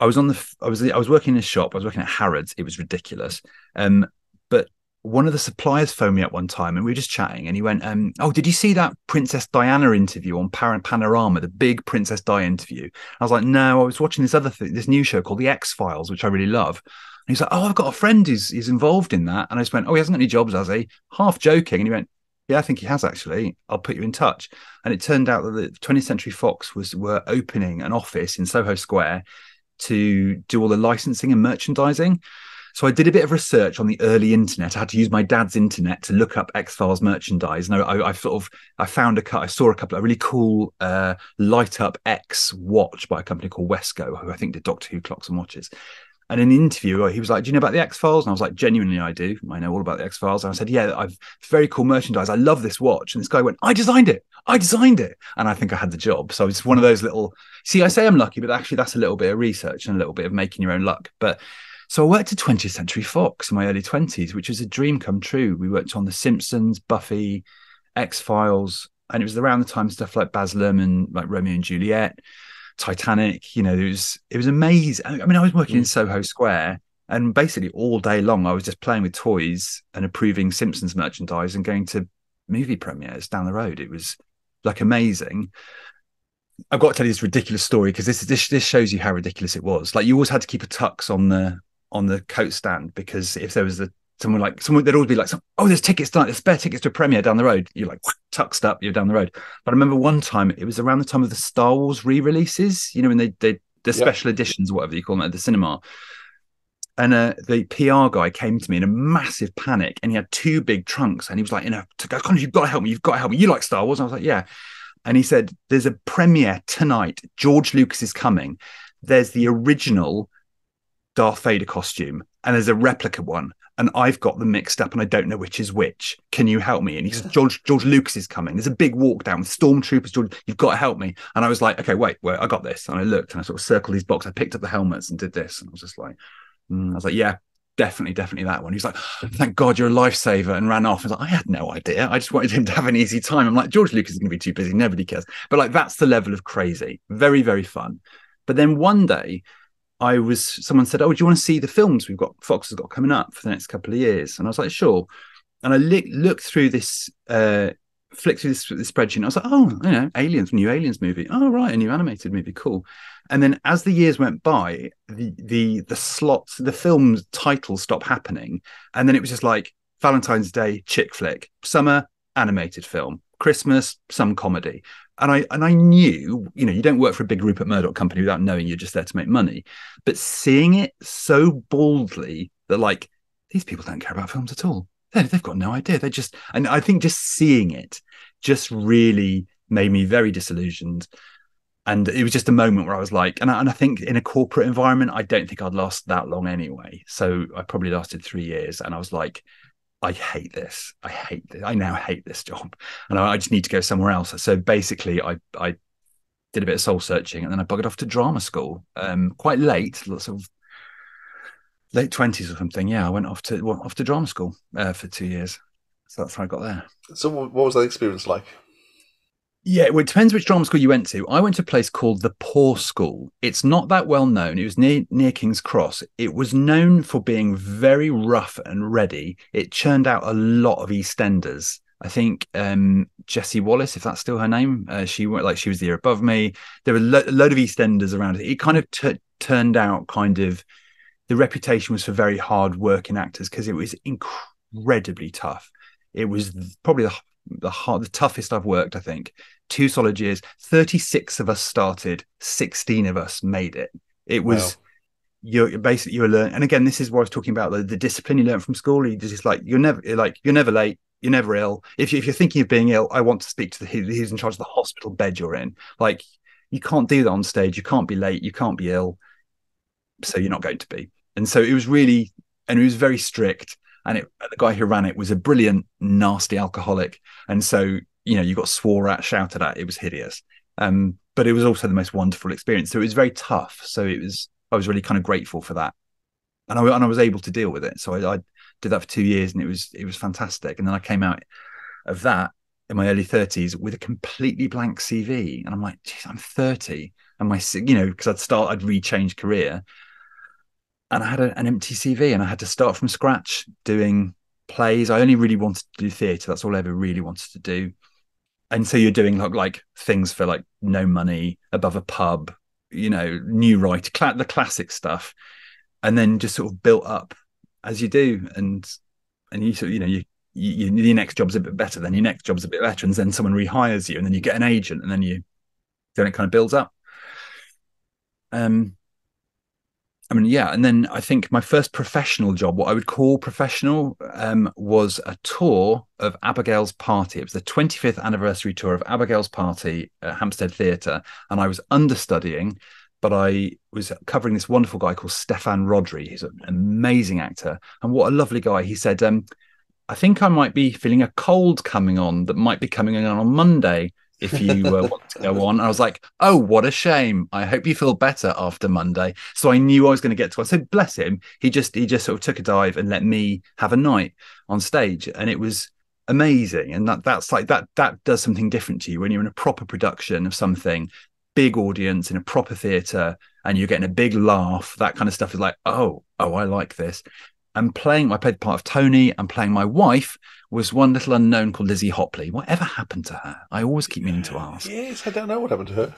I was on the I was I was working in a shop. I was working at Harrods. It was ridiculous. Um, but one of the suppliers phoned me up one time and we were just chatting and he went, um, Oh, did you see that Princess Diana interview on Par- Panorama, the big Princess Di interview? I was like, No, I was watching this other thing, this new show called The X Files, which I really love. And he's like, Oh, I've got a friend who's, who's involved in that. And I just went, Oh, he hasn't got any jobs, has he? Half joking. And he went, Yeah, I think he has actually. I'll put you in touch. And it turned out that the 20th Century Fox was were opening an office in Soho Square to do all the licensing and merchandising. So I did a bit of research on the early internet. I had to use my dad's internet to look up X Files merchandise, and I, I, sort of I found a cut. I saw a couple of really cool uh, light up X watch by a company called Wesco, who I think did Doctor Who clocks and watches. And in an interview, he was like, "Do you know about the X Files?" And I was like, "Genuinely, I do. I know all about the X Files." And I said, "Yeah, I've very cool merchandise. I love this watch." And this guy went, "I designed it. I designed it." And I think I had the job. So it's one of those little. See, I say I'm lucky, but actually, that's a little bit of research and a little bit of making your own luck. But so I worked at 20th Century Fox in my early 20s, which was a dream come true. We worked on The Simpsons, Buffy, X Files, and it was around the time stuff like Baz Luhrmann, like Romeo and Juliet, Titanic. You know, it was it was amazing. I mean, I was working in mm. Soho Square, and basically all day long, I was just playing with toys and approving Simpsons merchandise and going to movie premieres down the road. It was like amazing. I've got to tell you this ridiculous story because this, this this shows you how ridiculous it was. Like you always had to keep a tux on the on the coat stand because if there was a someone like someone there'd always be like oh there's tickets tonight there's spare tickets to a premiere down the road you're like tucked up you're down the road but i remember one time it was around the time of the star wars re-releases you know when they did the special editions whatever you call them at the cinema and uh, the PR guy came to me in a massive panic, and he had two big trunks, and he was like, "You know, you've got to help me. You've got to help me. You like Star Wars?" And I was like, "Yeah." And he said, "There's a premiere tonight. George Lucas is coming. There's the original Darth Vader costume, and there's a replica one, and I've got them mixed up, and I don't know which is which. Can you help me?" And he says, "George George Lucas is coming. There's a big walk down with stormtroopers. George, you've got to help me." And I was like, "Okay, wait, wait, I got this." And I looked, and I sort of circled these boxes. I picked up the helmets and did this, and I was just like, mm. I was like, "Yeah." Definitely, definitely that one. He's like, "Thank God you're a lifesaver," and ran off. I was like, "I had no idea. I just wanted him to have an easy time." I'm like, "George Lucas is going to be too busy. Nobody cares." But like, that's the level of crazy. Very, very fun. But then one day, I was someone said, "Oh, do you want to see the films we've got? Fox has got coming up for the next couple of years." And I was like, "Sure." And I li- looked through this, uh, flicked through this, this spreadsheet. I was like, "Oh, you know, Aliens, new Aliens movie. Oh, right, a new animated movie. Cool." And then as the years went by, the the the slots, the film's titles stopped happening, and then it was just like Valentine's Day chick flick, summer animated film, Christmas some comedy, and I and I knew, you know, you don't work for a big Rupert Murdoch company without knowing you're just there to make money. But seeing it so baldly that like these people don't care about films at all. They, they've got no idea. They just and I think just seeing it just really made me very disillusioned. And it was just a moment where I was like, and I, and I think in a corporate environment, I don't think I'd last that long anyway. So I probably lasted three years, and I was like, I hate this. I hate this. I now hate this job, and I, I just need to go somewhere else. So basically, I I did a bit of soul searching, and then I buggered off to drama school. Um, quite late, lots of late twenties or something. Yeah, I went off to off to drama school uh, for two years. So that's how I got there. So, what was that experience like? Yeah, well, it depends which drama school you went to. I went to a place called the Poor School. It's not that well known. It was near near King's Cross. It was known for being very rough and ready. It churned out a lot of EastEnders. I think um, Jessie Wallace, if that's still her name, uh, she went like she was the year above me. There were a load of EastEnders around it. It kind of t- turned out kind of the reputation was for very hard working actors because it was incredibly tough. It was probably the the hard, the toughest I've worked. I think two solid years. Thirty six of us started. Sixteen of us made it. It was. Wow. You're basically you're learning, and again, this is what I was talking about the, the discipline you learn from school. You just like you're never like you're never late, you're never ill. If, you, if you're thinking of being ill, I want to speak to the who's in charge of the hospital bed you're in. Like you can't do that on stage. You can't be late. You can't be ill. So you're not going to be. And so it was really, and it was very strict and it, the guy who ran it was a brilliant, nasty alcoholic, and so you know you got swore at, shouted at. It was hideous, um, but it was also the most wonderful experience. So it was very tough. So it was I was really kind of grateful for that, and I and I was able to deal with it. So I, I did that for two years, and it was it was fantastic. And then I came out of that in my early 30s with a completely blank CV. And I'm like, geez, I'm 30. And my, you know, because I'd start, I'd rechange career and I had a, an empty CV and I had to start from scratch doing plays. I only really wanted to do theatre. That's all I ever really wanted to do. And so you're doing like, like things for like no money above a pub, you know, new writer, cla- the classic stuff, and then just sort of built up as you do, and and you sort of, you know you. You, you, your next job's a bit better, then your next job's a bit better, and then someone rehires you, and then you get an agent, and then you, then it kind of builds up. Um, I mean, yeah, and then I think my first professional job, what I would call professional, um, was a tour of Abigail's Party. It was the 25th anniversary tour of Abigail's Party at Hampstead Theatre, and I was understudying, but I was covering this wonderful guy called Stefan Rodri. He's an amazing actor, and what a lovely guy. He said, um, "I think I might be feeling a cold coming on that might be coming on on Monday." If you uh, want to go on. I was like, oh, what a shame. I hope you feel better after Monday. So I knew I was going to get to. I said, bless him. He just he just sort of took a dive and let me have a night on stage, and it was amazing. And that that's like that that does something different to you when you're in a proper production of something, big audience in a proper theatre, and you're getting a big laugh. That kind of stuff is like, oh, oh, I like this. And playing, I played the part of Tony and playing my wife was one little unknown called Lizzie Hopley. Whatever happened to her? I always keep meaning to ask. Yes, I don't know what happened to her.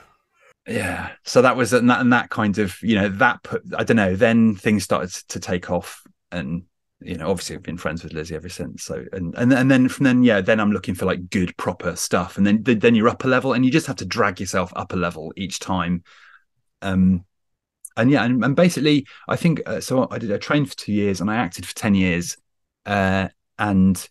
Yeah. So that was and that, and that kind of, you know, that put, I don't know, then things started to take off and you know, obviously I've been friends with Lizzie ever since. So and and and then from then, yeah, then I'm looking for like good proper stuff, and then then you're up a level, and you just have to drag yourself up a level each time. Um, and yeah, and, and basically, I think uh, so. I did a train for two years, and I acted for ten years, uh, and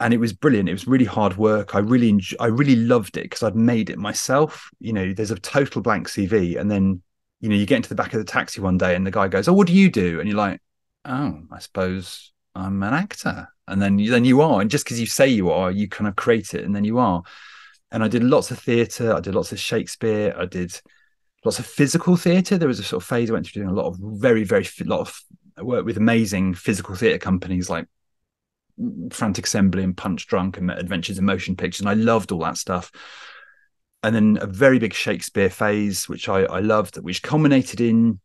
and it was brilliant. It was really hard work. I really, enjoy, I really loved it because I'd made it myself. You know, there's a total blank CV, and then you know you get into the back of the taxi one day, and the guy goes, "Oh, what do you do?" And you're like, "Oh, I suppose I'm an actor." And then then you are, and just because you say you are, you kind of create it, and then you are. And I did lots of theatre. I did lots of Shakespeare. I did lots of physical theatre. There was a sort of phase I went through doing a lot of very, very lot of work with amazing physical theatre companies like Frantic Assembly and Punch Drunk and Adventures in Motion Pictures. And I loved all that stuff. And then a very big Shakespeare phase, which I, I loved, which culminated in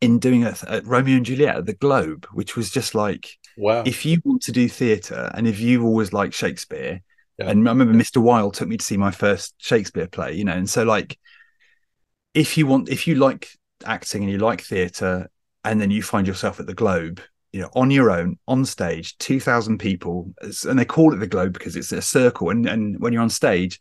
in doing a, a Romeo and Juliet at the Globe, which was just like, wow. If you want to do theatre and if you always like Shakespeare, yeah. and I remember Mr. Wilde took me to see my first Shakespeare play, you know, and so like, if you want, if you like acting and you like theatre, and then you find yourself at the Globe, you know, on your own, on stage, 2,000 people, and they call it the globe because it's a circle. And, and when you're on stage,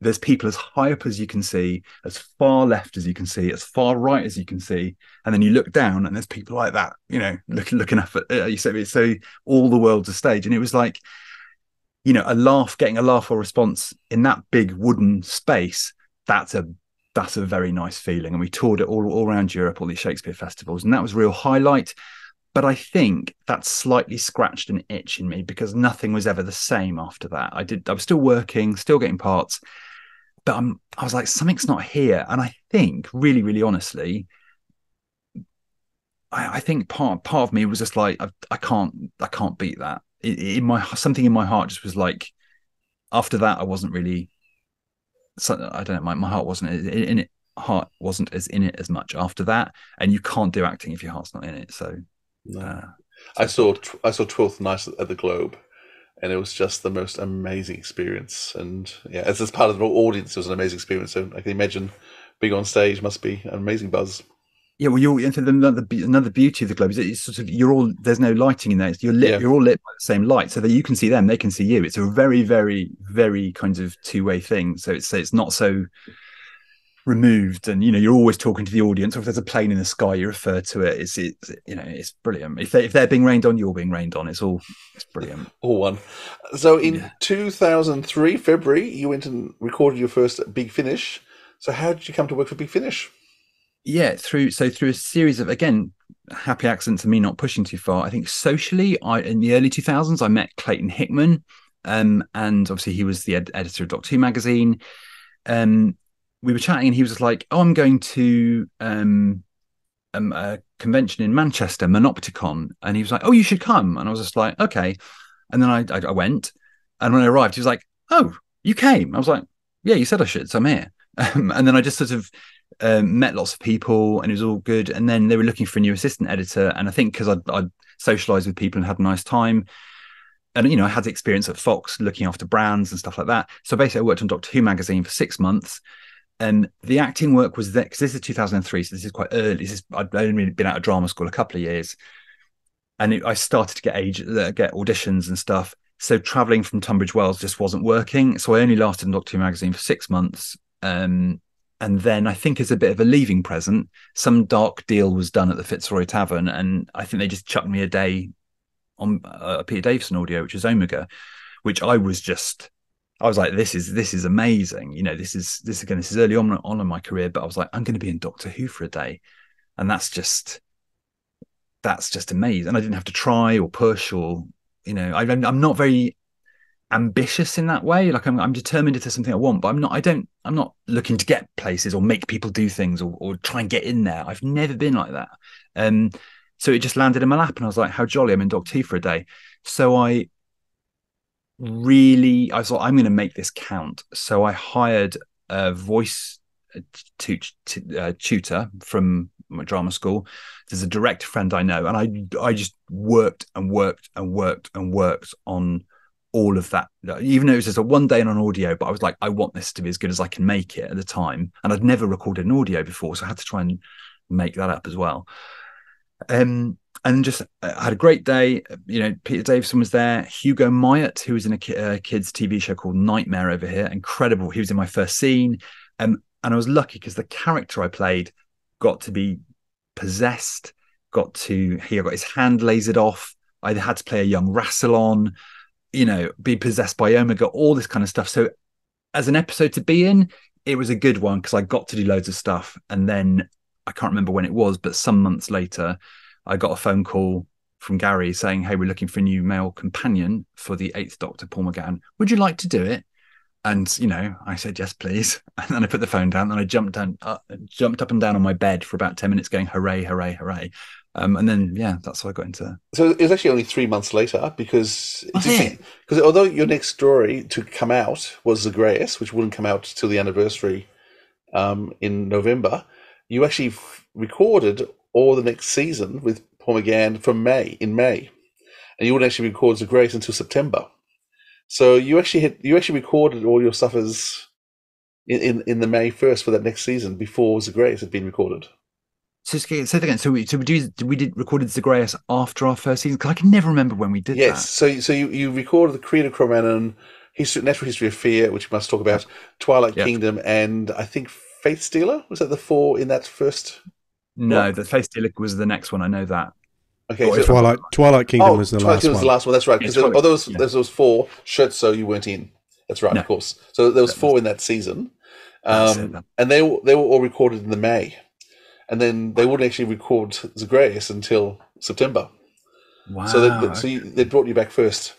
there's people as high up as you can see, as far left as you can see, as far right as you can see, and then you look down and there's people like that, you know, looking looking up at uh, you. So, so all the world's a stage, and it was like, you know, a laugh, getting a laugh or response in that big wooden space. That's a that's a very nice feeling, and we toured it all all around Europe, all these Shakespeare festivals, and that was real highlight. But I think that slightly scratched an itch in me because nothing was ever the same after that. I did I was still working, still getting parts, but I'm I was like, something's not here. And I think, really, really honestly, I, I think part part of me was just like, I, I can't I can't beat that. In my something in my heart just was like, after that, I wasn't really. I don't know. My, my heart wasn't in it. Heart wasn't as in it as much after that, and you can't do acting if your heart's not in it. So no. Uh, I saw I saw Twelfth Night at the Globe, and it was just the most amazing experience. And yeah, as, as part of the audience, it was an amazing experience. So I can imagine being on stage must be an amazing buzz. Yeah, well, you're another another beauty of the globe is it's sort of you're all there's no lighting in there. You're lit. Yeah. You're all lit by the same light, so that you can see them, they can see you. It's a very, very, very kind of two way thing. So it's it's not so removed and you know you're always talking to the audience or if there's a plane in the sky you refer to it it's, it's you know it's brilliant. If, they, if they're being rained on you're being rained on. It's all it's brilliant. All one. So in yeah. 2003 february you went and recorded your first big finish. So how did you come to work for big finish? Yeah through so through a series of again happy accidents and me not pushing too far. I think socially i in the early 2000s i met clayton hickman um, and obviously he was the ed- editor of doctor who magazine. Um, we were chatting and he was like, "Oh, I'm going to um, um, a convention in Manchester, Manopticon," and he was like, "Oh, you should come." And I was just like, "Okay." And then I, I, I went, and when I arrived, he was like, "Oh, you came." I was like, "Yeah, you said I should, so I'm here." Um, and then I just sort of um, met lots of people, and it was all good. And then they were looking for a new assistant editor, and I think because I'd, I'd socialized with people and had a nice time. And you know, I had experience at Fox looking after brands and stuff like that. So basically, I worked on Doctor Who magazine for six months. And the acting work was there because this is 2003, so this is quite early. This is I'd only been out of drama school a couple of years, and it, I started to get age, uh, get auditions and stuff. So traveling from Tunbridge Wells just wasn't working. So I only lasted in Doctor Who magazine for six months. Um, and then I think as a bit of a leaving present, some dark deal was done at the Fitzroy Tavern, and I think they just chucked me a day on uh, a Peter Davison audio, which is Omega, which I was just, I was like, this is this is amazing. You know, this is this again, this is early on on in my career, but I was like, I'm going to be in Doctor Who for a day, and that's just that's just amazing. And I didn't have to try or push or you know, I, I'm not very ambitious in that way. Like I'm, I'm determined if there's something I want, but I'm not. I don't. I'm not looking to get places or make people do things or, or try and get in there. I've never been like that. Um, so it just landed in my lap, and I was like, "How jolly! I'm in Doctor Who for a day." So I really, I thought I'm going to make this count. So I hired a voice t- t- uh, tutor from my drama school. There's a direct friend I know, and I I just worked and worked and worked and worked on all of that. Even though it was just a one day and on audio, but I was like, I want this to be as good as I can make it at the time. And I'd never recorded an audio before, so I had to try and make that up as well. Um, and just uh, had a great day. You know, Peter Davison was there. Hugo Myatt, who was in a, ki- a kids' TV show called Knightmare over here, incredible. He was in my first scene, um, and I was lucky because the character I played got to be possessed. Got to he got his hand lasered off. I had to play a young Rassilon you know, be possessed by Omega, all this kind of stuff. So, as an episode to be in, it was a good one because I got to do loads of stuff. And then I can't remember when it was, but some months later, I got a phone call from Gary saying, Hey, we're looking for a new male companion for the eighth Doctor, Paul McGann. Would you like to do it? And you know, I said yes, please. And then I put the phone down. And I jumped down, uh, jumped up and down on my bed for about ten minutes, going hooray, hooray, hooray. Um, and then yeah, that's how I got into. So it was actually only three months later because because although your next story to come out was The Zagreus, which wouldn't come out till the anniversary um, in November, you actually recorded all the next season with Paul McGann from May in May, and you wouldn't actually record Zagreus until September. So you actually had you actually recorded all your stuff as in, in, in the May first for that next season before Zagreus had been recorded. So say that again. So we so we do we did recorded Zagreus after our first season because I can never remember when we did yes, that. so so you, you recorded the Creed of Cromanon, history, Natural History of Fear, which we must talk about, Twilight Yep. Kingdom, and I think Faith Stealer was that the four in that first? No, the Faith Stealer was the next one. I know that. Okay, Or so- if- Twilight Twilight Kingdom oh, was the Twilight last Kingdom one. was the last one. That's right. Because Yeah, there, oh, there was Twilight, there was four shirts, so you weren't in. That's right, No. of course. So there was four in that season, um, it. and they were- they were all recorded in the May, and then they wouldn't actually record Zagreus until September. Wow. So, they, so you, they brought you back first.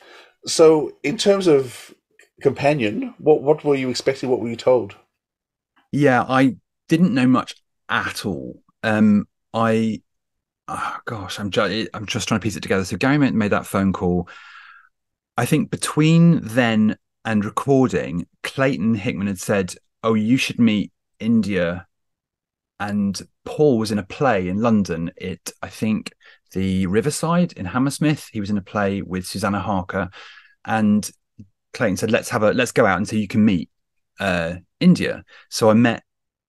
So, in terms of companion, what what were you expecting? What were you told? yeah, I didn't know much at all. Um, I, oh gosh, I'm just I'm just trying to piece it together. So Gary made, that phone call. I think between then and recording, Clayton Hickman had said, "Oh, you should meet India." And Paul was in a play in London. It, I think, the Riverside in Hammersmith. He was in a play with Susanna Harker, and Clayton said, "Let's have a let's go out and so you can meet uh, India." So I met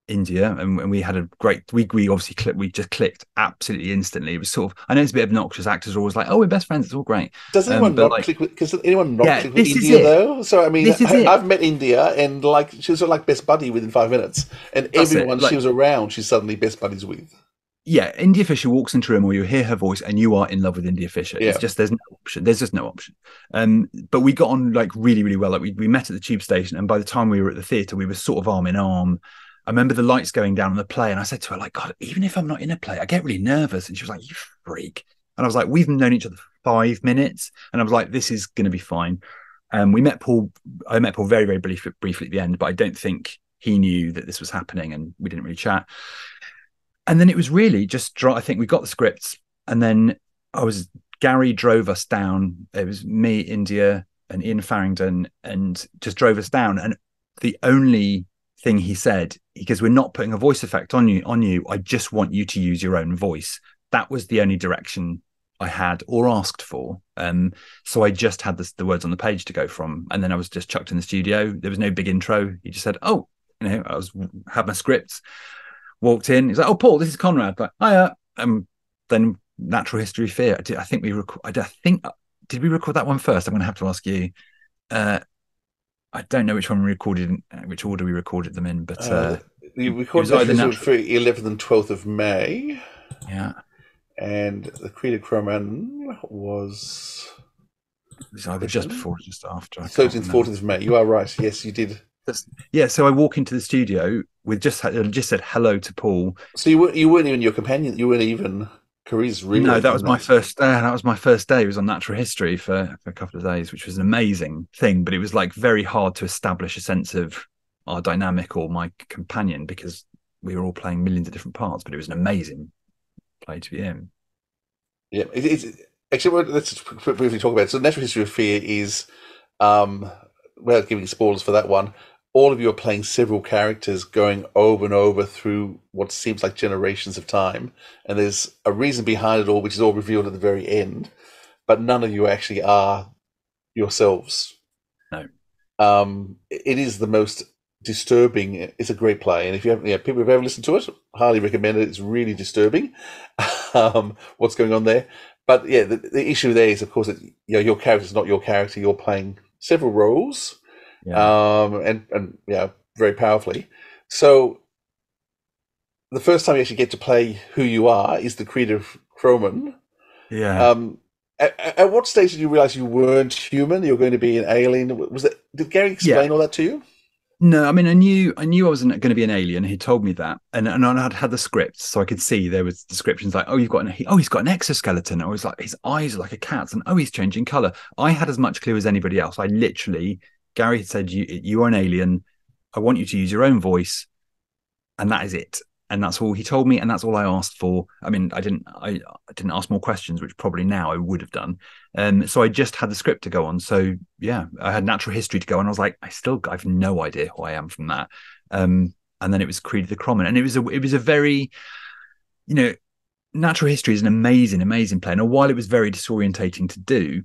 India, and, and we had a great. We we obviously clicked. We just clicked absolutely instantly. It was sort of. I know it's a bit obnoxious. Actors are always like, "Oh, we're best friends. It's all great." Does Um, anyone but, not like- click with? Because anyone not Yeah, click with India though? So I mean, I. I've met India, and like she was sort of like best buddy within five minutes, and That's everyone like- she was around, she's suddenly best buddies with. yeah, India Fisher walks into a room or you hear her voice and you are in love with India Fisher. Yeah. It's just there's no option. There's just no option. Um, but we got on like really, really well. Like we, we met at the tube station, and by the time we were at the theatre, we were sort of arm in arm. I remember the lights going down on the play, and I said to her, like, God, even if I'm not in a play, I get really nervous. And she was like, You freak. And I was like, We've known each other five minutes. And I was like, This is gonna be fine. Um, we met Paul. I met Paul very, very brief, briefly at the end, but I don't think he knew that this was happening, and we didn't really chat and then it was really just draw. I think we got the scripts, and then I was Gary drove us down. It was me, India, and Ian Farrington, and just drove us down. And the only thing he said, because we're not putting a voice effect on you, on you, I just want you to use your own voice. That was the only direction I had or asked for. Um, so I just had this, the words on the page to go from, and then I was just chucked in the studio. There was no big intro. He just said, "Oh, you know," I was had my scripts, walked in. He's like, "Oh, Paul, this is Conrad." Like, hiya. Um, then natural history fear. I, did, I think we record. I, I think did we record that one first? I'm going to have to ask you. Uh, I don't know which one we recorded, in, uh, which order we recorded them in, but uh, Uh, you it recorded was either the natural- for 11th and 12th of May, yeah, and the Creed of Kromon was it was either just before or just after. I 13th, 14th of May. You are right. Yes, you did. Yeah, so I walk into the studio with just just said hello to Paul. So you weren't, you weren't even your companion. You weren't even C'Rizz really. no, that was my first. Uh, that was my first day. It was on natural history for, for a couple of days, which was an amazing thing. But it was like very hard to establish a sense of our dynamic or my companion because we were all playing millions of different parts. But it was an amazing play to be in. Yeah, it, it's actually let's briefly talk about it. So, natural history of fear is, um, without giving spoilers for that one, all of you are playing several characters going over and over through what seems like generations of time, and there's a reason behind it all, which is all revealed at the very end. But none of you actually are yourselves. No. Um, it is the most disturbing. It's a great play, and if you haven't, yeah, people who've ever listened to it, highly recommend it. It's really disturbing. um, what's going on there? But yeah, the, the issue there is, of course, that you know, your character is not your character. You're playing several roles, um, and and yeah, very powerfully. So the first time you actually get to play who you are is the Creed of Kromon. Yeah. Um, at, at what stage did you realize you weren't human? You're going to be an alien. Was that? Did Gary explain all that to you? No, I mean, I knew, I knew I wasn't going to be an alien. He told me that, and and I had had the script, so I could see there was descriptions like, oh, you've got an, oh, he's got an exoskeleton, or it's like his eyes are like a cat's, and oh, he's changing color. I had as much clue as anybody else. I literally, Gary had said, you you are an alien. I want you to use your own voice, and that is it. And that's all he told me, and that's all I asked for. I mean, I didn't, I, I didn't ask more questions, which probably now I would have done. Um, so I just had the script to go on. So yeah, I had natural history to go, and I was like, I still, I've no idea who I am from that. Um, and then it was Creed the Kromon, and it was a, it was a very, you know, natural history is an amazing, amazing play. And while it was very disorientating to do,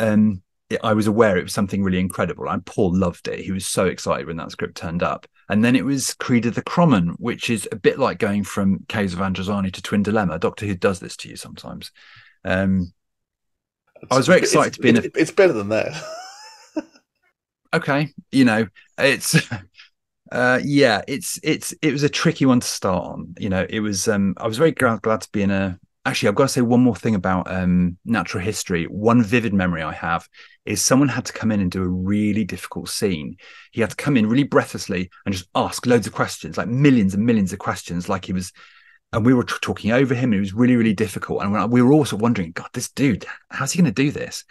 um, it, I was aware it was something really incredible. And Paul loved it. He was so excited when that script turned up. And then it was Creed of the Kromon, which is a bit like going from Caves of Androzani to Twin Dilemma. Doctor Who does this to you sometimes. Um, I was very It's- excited to be in a it's, it's better than that. okay you know it's uh yeah it's it's it was a tricky one to start on you know it was um i was very glad, glad to be in a actually i've got to say one more thing about um natural history one vivid memory i have is someone had to come in and do a really difficult scene. He had to come in really breathlessly and just ask loads of questions like millions and millions of questions like he was and we were t- talking over him and it was really really difficult. And we were also wondering god this dude how's he going to do this?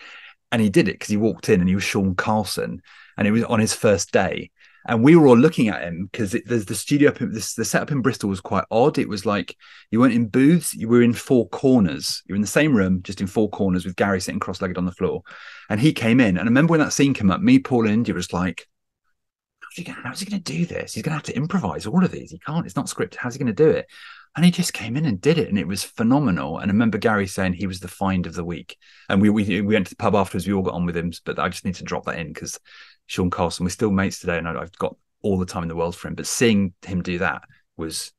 And he did it because he walked in and he was Sean Carlsen, and it was on his first day. And we were all looking at him because there's the studio up in the setup in Bristol was quite odd. It was like you weren't in booths, you were in four corners. You were in the same room, just in four corners with Gary sitting cross legged on the floor. And he came in. And I remember when that scene came up, me, Paul, and India was like, how's he gonna, how's he going to do this? He's going to have to improvise all of these. He can't, it's not scripted. How's he going to do it? And he just came in and did it, and it was phenomenal. And I remember Gary saying he was the find of the week. And we we, we went to the pub afterwards. We all got on with him, but I just need to drop that in because Sean Carlsen, we're still mates today, and I- I've got all the time in the world for him. But seeing him do that was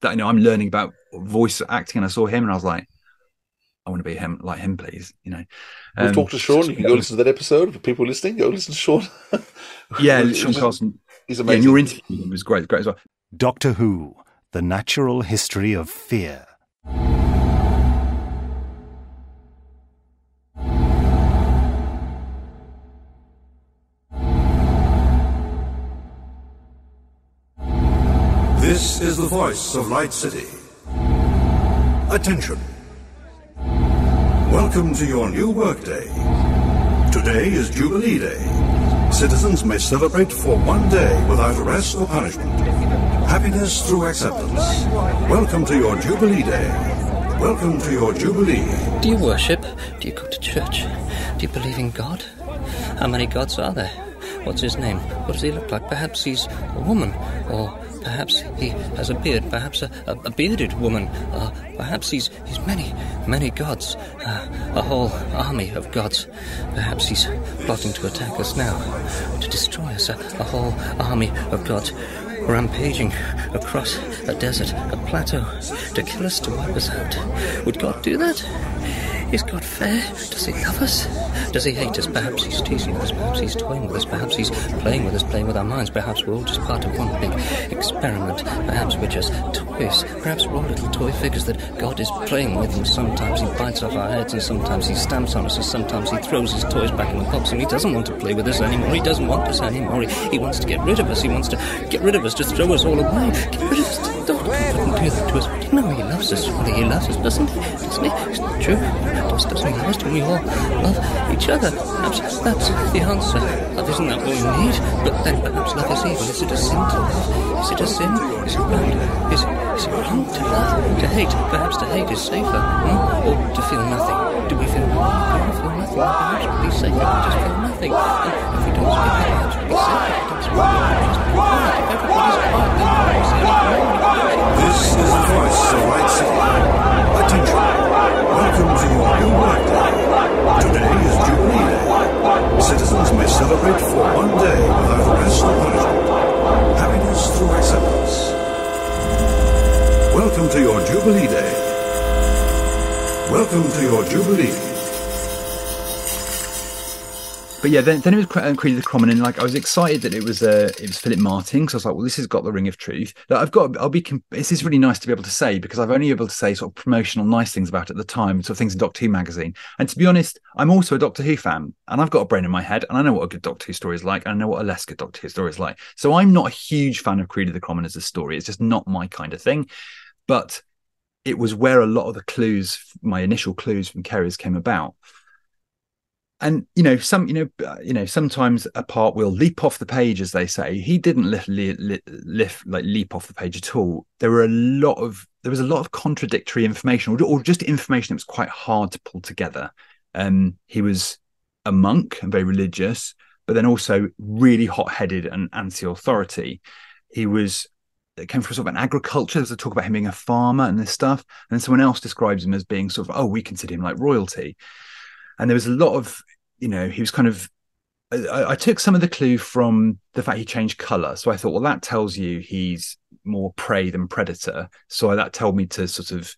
that you know I'm learning about voice acting, and I saw him, and I was like, I want to be him like him, please. You know, We've Um, talked to Sean. You can go listen to that episode for people listening. Go listen to Sean. Yeah, Sean just- Carlsen. He's Yeah, amazing. and your interview with him was great, great as well. Doctor Who, the natural history of fear. This is the voice of Light City. Attention. Welcome to your new workday. Today is Jubilee Day. Citizens may celebrate for one day without arrest or punishment. Happiness through acceptance. Welcome to your Jubilee Day. Welcome to your Jubilee. Do you worship? Do you go to church? Do you believe in God? How many gods are there? What's his name? What does he look like? Perhaps he's a woman, or perhaps he has a beard. Perhaps a, a, a bearded woman. Uh, perhaps he's he's many, many gods. Uh, a whole army of gods. Perhaps he's plotting to attack us now, to destroy us. A, a whole army of gods rampaging across a desert, a plateau, to kill us, to wipe us out. Would God do that? Is God fair? Does he love us? Does he hate us? Perhaps he's teasing us, perhaps he's toying with us, perhaps he's playing with us, playing with our minds, perhaps we're all just part of one big experiment, perhaps we're just toys, perhaps we're all little toy figures that God is playing with, and sometimes he bites off our heads, and sometimes he stamps on us, and sometimes he throws his toys back in the box, and he doesn't want to play with us anymore, he doesn't want us anymore, he, he wants to get rid of us, he wants to get rid of us, to throw us all away, get rid of us, don't, don't that to us. No, he loves us, surely he loves us, doesn't he? Doesn't he? It's not true. Does, doesn't he love us? Do we all love each other? Perhaps that's the answer. Love isn't that what we need? But then perhaps love is evil. Is it a sin to love? Is it a sin? Is it wrong? Is, is it wrong to love? To hate? Perhaps to hate is safer. Hmm? Or to feel nothing. Do we feel nothing? Do we feel nothing? Perhaps we'll be safer just feel nothing. And Welcome to your Jubilee Day. Welcome to your Jubilee Day. Welcome to your Jubilee. But yeah, then, then it was uh, Creed of the Kromon, and like I was excited that it was uh, it was Philip Martin because I was like, well, this has got the ring of truth. Like, I've got, I'll be. Com- this is really nice to be able to say because I've only been able to say sort of promotional nice things about it at the time, sort of things in Doctor Who magazine. And to be honest, I'm also a Doctor Who fan, and I've got a brain in my head, and I know what a good Doctor Who story is like, and I know what a less good Doctor Who story is like. So I'm not a huge fan of Creed of the Kromon as a story. It's just not my kind of thing. But it was where a lot of the clues, my initial clues from C'Rizz came about and you know some you know uh, you know sometimes a part will leap off the page as they say he didn't lift, lift, lift like leap off the page at all there were a lot of there was a lot of contradictory information or, or just information that was quite hard to pull together um he was a monk and very religious but then also really hot-headed and anti-authority he was it came from sort of an agriculture. There's a talk about him being a farmer and this stuff. And then someone else describes him as being sort of, oh, we consider him like royalty. And there was a lot of you know, he was kind of. I, I, took some of the clue from the fact he changed color, so I thought, well, that tells you he's more prey than predator. So that told me to sort of.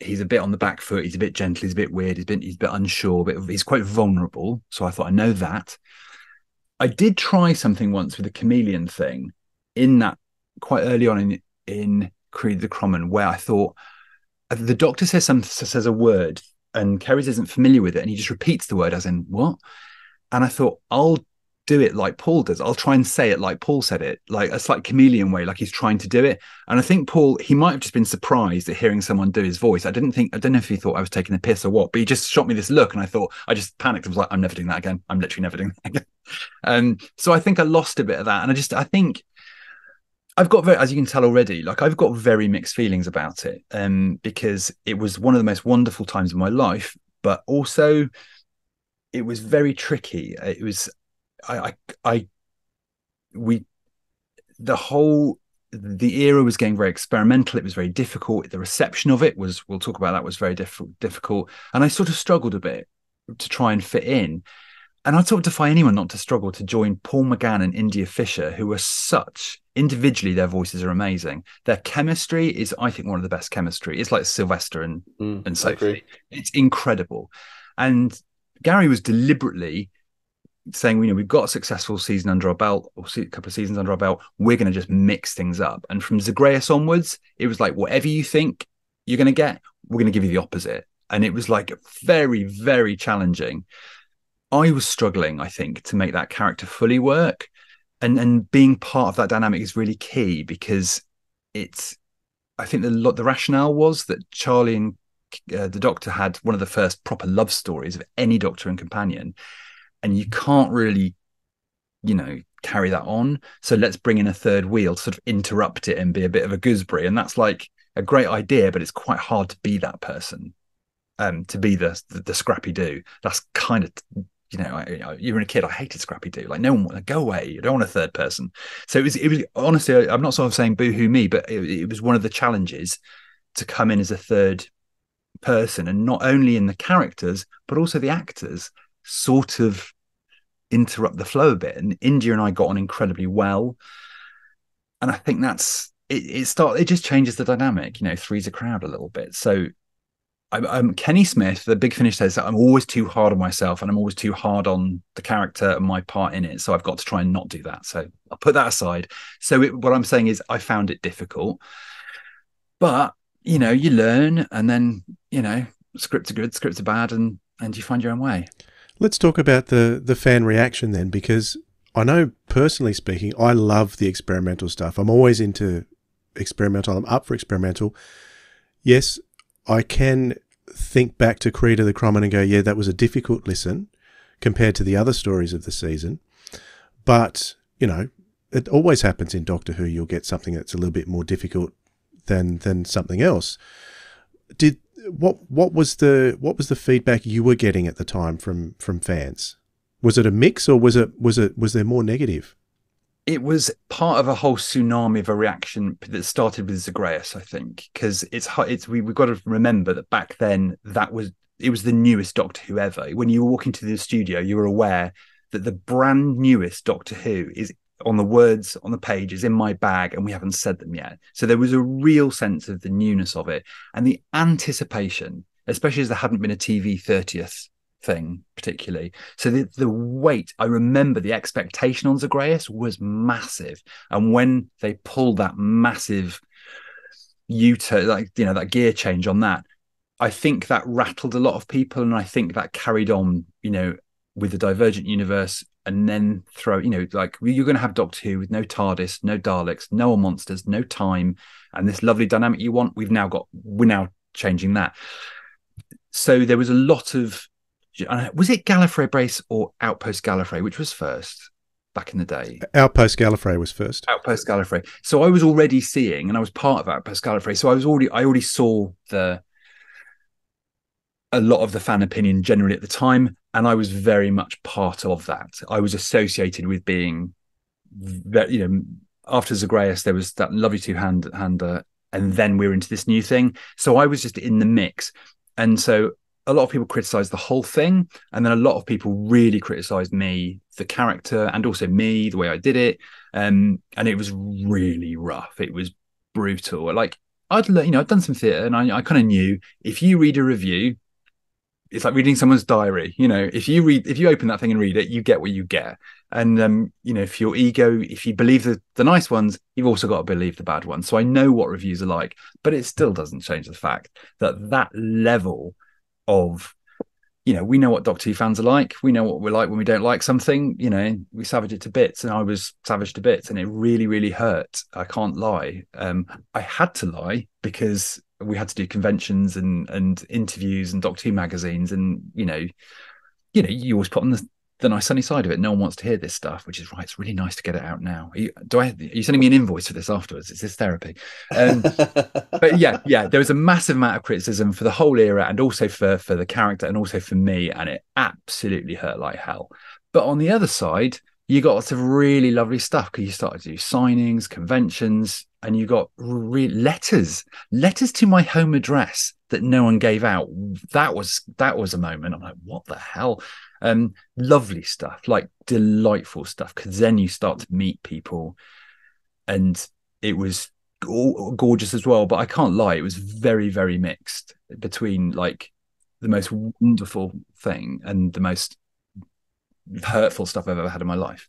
He's a bit on the back foot. He's a bit gentle. He's a bit weird. He's been. He's a bit unsure. But he's quite vulnerable. So I thought I know that. I did try something once with the chameleon thing, in that quite early on in in Creed the Kromon, where I thought uh, the doctor says some says a word and C'Rizz isn't familiar with it, and he just repeats the word as in what? And I thought I'll do it like Paul does. I'll try and say it like Paul said it, like a slight chameleon way, like he's trying to do it. And I think Paul, he might have just been surprised at hearing someone do his voice. I didn't think, I don't know if he thought I was taking a piss or what, but he just shot me this look, and I thought I just panicked. I was like, I'm never doing that again. I'm literally never doing that again. um, so I think I lost a bit of that, and I just, I think I've got very, as you can tell already, like I've got very mixed feelings about it, um, because it was one of the most wonderful times of my life, but also it was very tricky. It was, I, I, I we, the whole, the era was getting very experimental. It was very difficult. The reception of it was, we'll talk about that, was very diff- difficult, and I sort of struggled a bit to try and fit in. And I sort of defy anyone not to struggle to join Paul McGann and India Fisher, who were such individually, their voices are amazing. Their chemistry is, I think, one of the best chemistry. It's like Sylvester and mm, and Sophie. It's incredible. And Gary was deliberately saying, you know, we've got a successful season under our belt, or a couple of seasons under our belt. We're going to just mix things up. And from Zagreus onwards, it was like whatever you think you're going to get, we're going to give you the opposite. And it was like very, very challenging. I was struggling, I think, to make that character fully work and and being part of that dynamic is really key because it's i think the lot the rationale was that charley and uh, the doctor had one of the first proper love stories of any doctor and companion and you can't really you know carry that on. So let's bring in a third wheel sort of interrupt it and be a bit of a gooseberry. And that's like a great idea but it's quite hard to be that person um to be the the, the scrappy doo that's kind of you know, I, you know, you were a kid. I hated Scrappy Doo. Like no one, like, go away. You don't want a third person. So it was, it was honestly, I'm not sort of saying boohoo me, but it, it was one of the challenges to come in as a third person, and not only in the characters but also the actors, sort of interrupt the flow a bit. And India and I got on incredibly well, and I think that's it. It start it just changes the dynamic. You know, three's a crowd a little bit. So I'm, Kenny Smith. The Big Finish says that I'm always too hard on myself, and I'm always too hard on the character and my part in it. So I've got to try and not do that. So I'll put that aside. So it, what I'm saying is, I found it difficult, but you know, you learn, and then you know, scripts are good, scripts are bad, and and you find your own way. Let's talk about the the fan reaction then, because I know personally speaking, I love the experimental stuff. I'm always into experimental. I'm up for experimental. Yes, I can think back to Creed of the Kromon and go, yeah, that was a difficult listen compared to the other stories of the season. But, you know, it always happens in Doctor Who. You'll get something that's a little bit more difficult than than something else. Did what what was the what was the feedback you were getting at the time from from fans? Was it a mix or was it was it was there more negative? It was part of a whole tsunami of a reaction that started with Zagreus, I think, because it's it's we, we've got to remember that back then that was it was the newest Doctor Who ever. When you were walking to the studio, you were aware that the brand newest Doctor Who is on the words on the page is in my bag and we haven't said them yet. So there was a real sense of the newness of it and the anticipation, especially as there hadn't been a TV 30th thing particularly. So the, the weight i remember the expectation on zagreus was massive. And when they pulled that massive u-turn like you know that gear change on that i think that rattled a lot of people. And i think that carried on you know with the divergent universe and then throw you know like you're going to have doctor who with no tardis no daleks no monsters no time and this lovely dynamic you want. We've now got we're now changing that. So there was a lot of Uh, was it Gallifrey Base or Outpost Gallifrey, which was first back in the day? Outpost Gallifrey was first. Outpost Gallifrey. So I was already seeing, and I was part of Outpost Gallifrey. So I was already, I already saw the a lot of the fan opinion generally at the time, and I was very much part of that. I was associated with being, you know, after Zagreus, there was that lovely two hand hander, and then we we're into this new thing. So I was just in the mix, and so a lot of people criticized the whole thing, and then a lot of people really criticized me, the character, and also me, the way I did it. Um, and it was really rough. It was brutal. Like I'd, you know, I'd done some theatre, and I, I kind of knew if you read a review, it's like reading someone's diary. You know, if you read, if you open that thing and read it, you get what you get. And um, you know, if your ego, if you believe the the nice ones, you've also got to believe the bad ones. So I know what reviews are like, but it still doesn't change the fact that that level of you know, we know what Doctor Who fans are like. We know what we're like when we don't like something. You know, we savage it to bits, and I was savage to bits, and it really, really hurt. I can't lie. Um, I had to lie because we had to do conventions and and interviews and Doctor Who magazines, and you know, you know, you always put on the the nice sunny side of it. No one wants to hear this stuff, which is right. It's really nice to get it out now. Are you, do I? Are you sending me an invoice for this afterwards? Is this therapy? Um, but yeah, yeah, there was a massive amount of criticism for the whole era, and also for for the character, and also for me, and it absolutely hurt like hell. But on the other side, you got lots of really lovely stuff because you started to do signings, conventions, and you got re- letters, letters to my home address that no one gave out. That was that was a moment. I'm like, what the hell? Um, lovely stuff, like delightful stuff, because then you start to meet people, and it was gorgeous as well. But I can't lie, it was very, very mixed between like the most wonderful thing and the most hurtful stuff I've ever had in my life.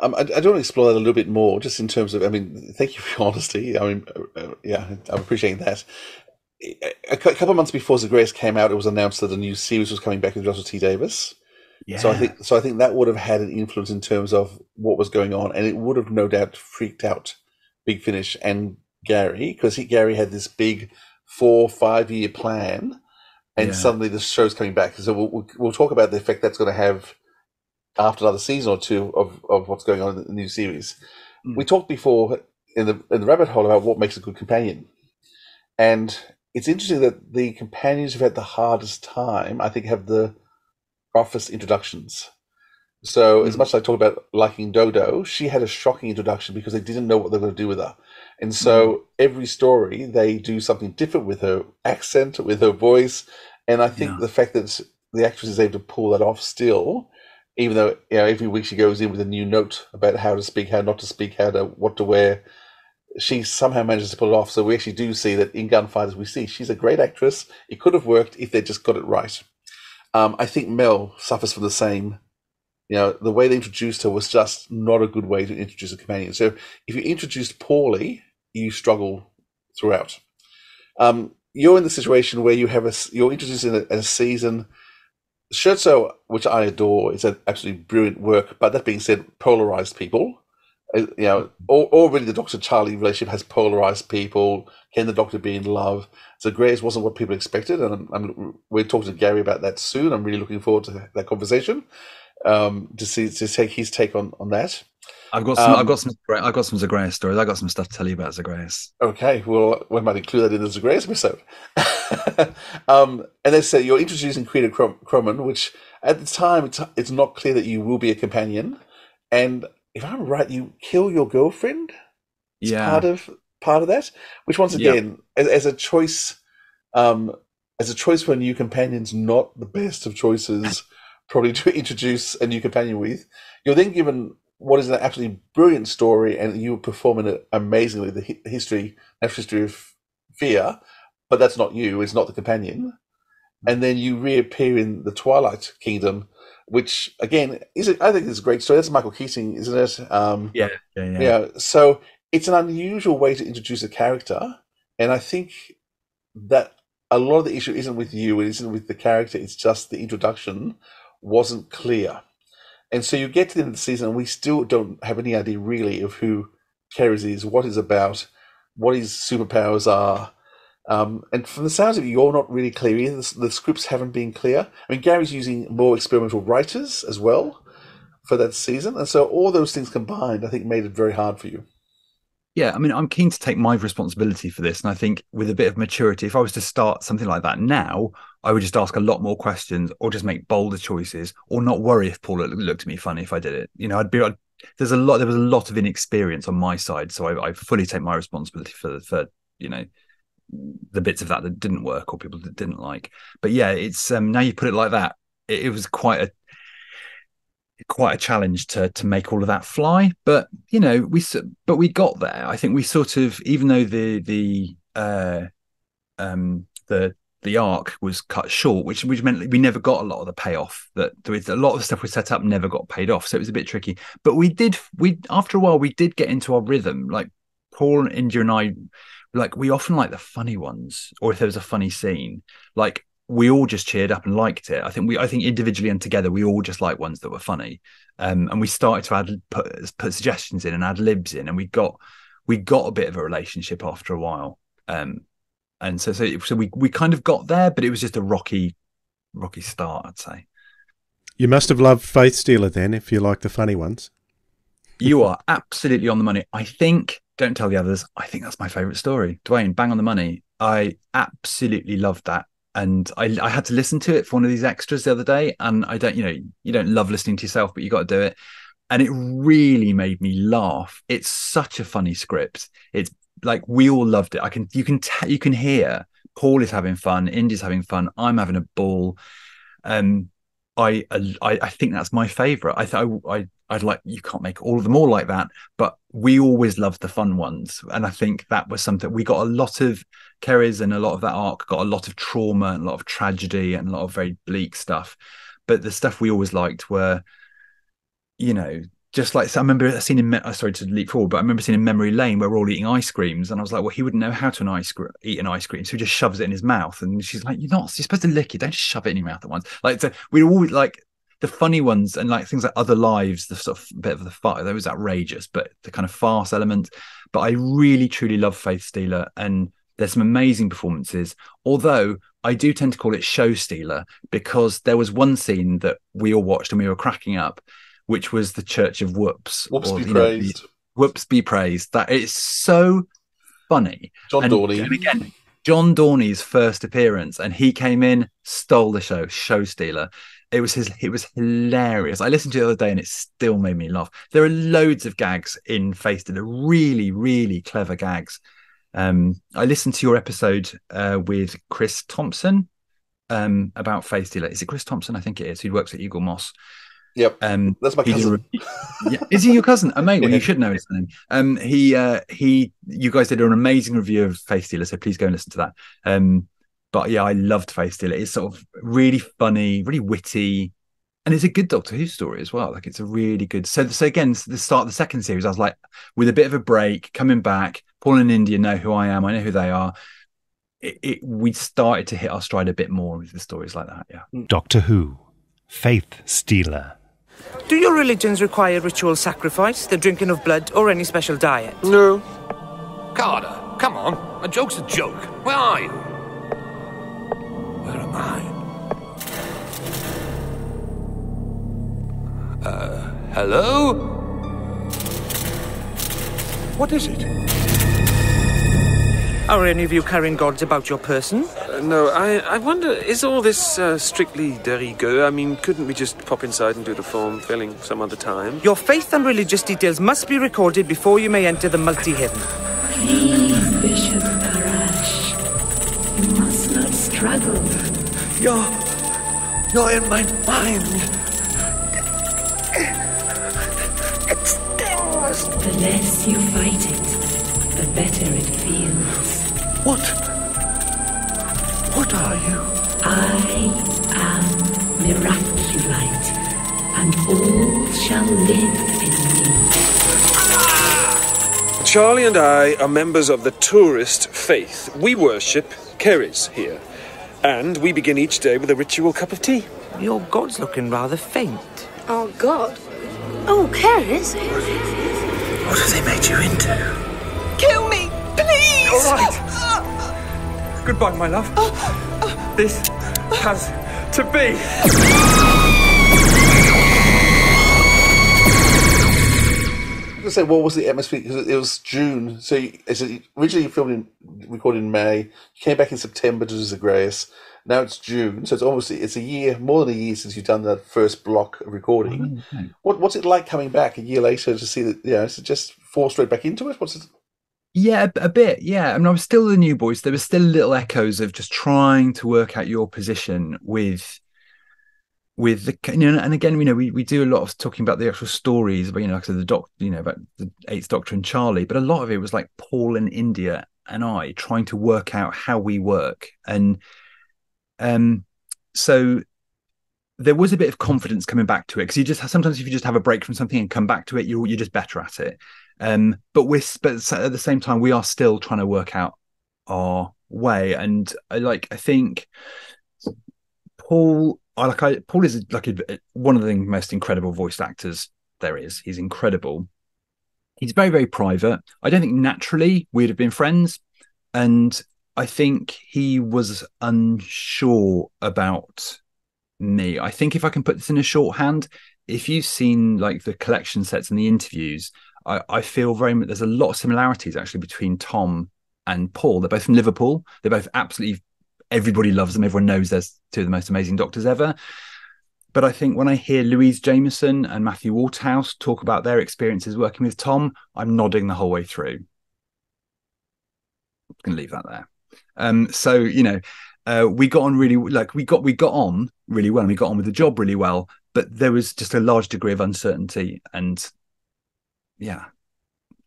Um, I, I do want to explore that a little bit more, just in terms of. I mean, thank you for your honesty. I mean, uh, uh yeah, I'm appreciating that. A, couple of months before Zagreus came out, it was announced that a new series was coming back with Russell T Davies. Yeah. So I think so. I think that would have had an influence in terms of what was going on, and it would have no doubt freaked out Big Finish and Gary because Gary had this big four five year plan, and yeah. suddenly the show's coming back. So we'll, we'll, we'll talk about the effect that's going to have after another season or two of, of what's going on in the new series. Mm. We talked before in the in the rabbit hole about what makes a good companion, and it's interesting that the companions who've had the hardest time, I think, have the roughest introductions. So as hmm. much as I talk about liking Dodo, she had a shocking introduction because they didn't know what they were going to do with her. And so hmm. every story they do something different with her accent, with her voice, and I think the fact that the actress is able to pull that off still, even though you know every week she goes in with a new note about how to speak, how not to speak, how to what to wear, she somehow manages to pull it off. So we actually do see that in Gunfighters, we see she's a great actress. It could have worked if they just got it right. Um, I think Mel suffers from the same. You know, the way they introduced her was just not a good way to introduce a companion. So if you introduced poorly, you struggle throughout. Um, you're in the situation where you have a you're introduced in a, a season. Scherzo, which I adore, is an absolutely brilliant work. But that being said, polarized people. Uh, You know, already the Doctor Charley relationship has polarized people. Can the Doctor be in love? So Grace wasn't what people expected, and I'm, I'm, we're talking to Gary about that soon. I'm really looking forward to that conversation um, to see to take his take on on that. I've got some. Um, I've got some. I've got some Zagreus stories. I've got some stuff to tell you about Zagreus. Okay, well, we might include that in the Zagreus episode. um, and they say you're introducing Creator Crom- Kromon, which at the time it's, it's not clear that you will be a companion. And if I'm right, you kill your girlfriend. It's Yeah. part of part of that. Which once Yeah. again, as, as a choice, um, as a choice for a new companion's not the best of choices, probably to introduce a new companion with. You're then given what is an absolutely brilliant story, and you perform in it amazingly. The history, natural history of fear, but that's not you. It's not the companion. And then you reappear in the Twilight Kingdom, which again is a, I think is a great story. That's Michael Keating, isn't it? Um, Yeah, yeah, yeah. yeah. So it's an unusual way to introduce a character, and I think that a lot of the issue isn't with you, it isn't with the character. It's just the introduction wasn't clear, and so you get to the end of the season, and we still don't have any idea really of who C'Rizz is, what he's about, what his superpowers are. Um, and from the sounds of it, you're not really clear either. The, scripts haven't been clear. I mean, Gary's using more experimental writers as well for that season. And so all those things combined, I think, made it very hard for you. Yeah, I mean, I'm keen to take my responsibility for this, and I think with a bit of maturity, if I was to start something like that now, I would just ask a lot more questions, or just make bolder choices, or not worry if Paul looked, looked at me funny if I did it. You know, I'd be. I'd, there's a lot. There was a lot of inexperience on my side, so I, I fully take my responsibility for for you know the bits of that that didn't work or people that didn't like. But yeah, it's um now you put it like that, it, it was quite a quite a challenge to to make all of that fly. But you know we but we got there. I think we sort of even though the the uh um the the arc was cut short which which meant we never got a lot of the payoff that there was a lot of the stuff we set up never got paid off. So it was a bit tricky. But we did we after a while we did get into our rhythm. Like paul india and i like we often like the funny ones or if there was a funny scene like we all just cheered up and liked it. I think we, I think individually and together, we all just liked ones that were funny. Um, and we started to add put, put suggestions in and add libs in, and we got we got a bit of a relationship after a while. Um, and so so so we we kind of got there, but it was just a rocky rocky start, I'd say. You must have loved Faith Stealer then, if you like the funny ones. You are absolutely on the money. I think. Don't tell the others. I think that's my favorite story. Dwayne, bang on the money. I absolutely loved that. And I, I had to listen to it for one of these extras the other day. And i don't you know you don't love listening to yourself but you got to do it. And it really made me laugh. It's such a funny script. It's like we all loved it. I can you can t- you can hear paul is having fun. Indy's having fun. I'm having a ball. Um i i, I think that's my favorite i th- I, I'd like you can't make all of them all like that, but we always loved the fun ones, and I think that was something we got a lot of. C'Rizz and a lot of that arc got a lot of trauma and a lot of tragedy and a lot of very bleak stuff, but the stuff we always liked were, you know, just like so I remember I scene him. Me- uh, sorry to leap forward, but I remember seeing in Memory Lane where we're all eating ice creams, and I was like, well, he wouldn't know how to an ice cre- eat an ice cream, so he just shoves it in his mouth, and she's like, you're not, you're supposed to lick it, don't just shove it in your mouth at once. Like so we were always like the funny ones and like things like other lives the sort of bit of the fire that was outrageous but the kind of farce element but i really truly love faith stealer and there's some amazing performances although i do tend to call it show stealer because there was one scene that we all watched and we were cracking up which was the church of whoops Whoops be you know, praised. whoops be praised that it's so funny John and, Dorney. and again John Dorney's first appearance, and he came in, stole the show, show stealer. It was his. It was hilarious. I listened to it the other day, and it still made me laugh. There are loads of gags in Faith Stealer, really, really clever gags. Um, I listened to your episode uh, with Chris Thompson um, about Faith Stealer. Is it Chris Thompson? I think it is. Who works at Eaglemoss. Yep, um, that's my he did cousin. re- yeah. Is he your cousin? Oh, mate, well, you should know his name. Um, he, uh, he, you guys did an amazing review of Faith Stealer, so please go and listen to that. Um, but yeah, I loved Faith Stealer. It's sort of really funny, really witty, and it's a good Doctor Who story as well. Like it's a really good. So, so again, the start of the second series, I was like, with a bit of a break, coming back. Paul and India know who I am. I know who they are. It, it, we started to hit our stride a bit more with the stories like that. Yeah. Doctor Who, Faith Stealer. Do your religions require ritual sacrifice, the drinking of blood, or any special diet? No. Carter, come on. A joke's a joke. Where are you? Where am I? Uh, hello? What is it? Are any of you carrying gods about your person? No, I, I wonder, is all this uh, strictly de rigueur? I mean, couldn't we just pop inside and do the form filling some other time? Your faith and religious details must be recorded before you may enter the multi-heaven. Please, Bishop Parash. You must not struggle. You're. You're in my mind. It stings. The less you fight it, the better it feels. What? What are you? I am Miraculite, and all shall live in me. Charley and I are members of the tourist faith. We worship C'Rizz here. And we begin each day with a ritual cup of tea. Your god's looking rather faint. Oh, God. Oh, C'Rizz. What have they made you into? Kill me, please! All right. Goodbye, my love. Oh, this has to be. I was gonna say, what was the atmosphere? Because it was June, so you, it's originally you filmed in, recorded in May. You came back in September to do Zagreus. Now it's June, so it's almost it's a year, more than a year since you've done that first block of recording. Oh, what what's it like coming back a year later to see that? You know, is it just fall straight back into it? What's it? Yeah, a, a bit. Yeah, I mean, I was still the new boys. There were still little echoes of just trying to work out your position with, with the you know, and again, you know, we, we do a lot of talking about the actual stories, but you know, like I said, the doc, you know, about the Eighth Doctor and Charley, but a lot of it was like Paul and India and I trying to work out how we work, and um, so there was a bit of confidence coming back to it because you just sometimes if you just have a break from something and come back to it, you're you're just better at it. Um, but we're but at the same time we are still trying to work out our way, and I like I think Paul. I like I Paul is like a, one of the most incredible voice actors there is. He's incredible. He's very very private. I don't think naturally we'd have been friends, and I think he was unsure about me. I think if I can put this in a shorthand, if you've seen like the collection sets and the interviews, I, I feel very much there's a lot of similarities actually between Tom and Paul. They're both from Liverpool. They're both absolutely everybody loves them. Everyone knows they're two of the most amazing doctors ever. But I think when I hear Louise Jameson and Matthew Waterhouse talk about their experiences working with Tom, I'm nodding the whole way through. I'm to leave that there. Um, so you know, uh, we got on really like we got we got on really well and we got on with the job really well but there was just a large degree of uncertainty and yeah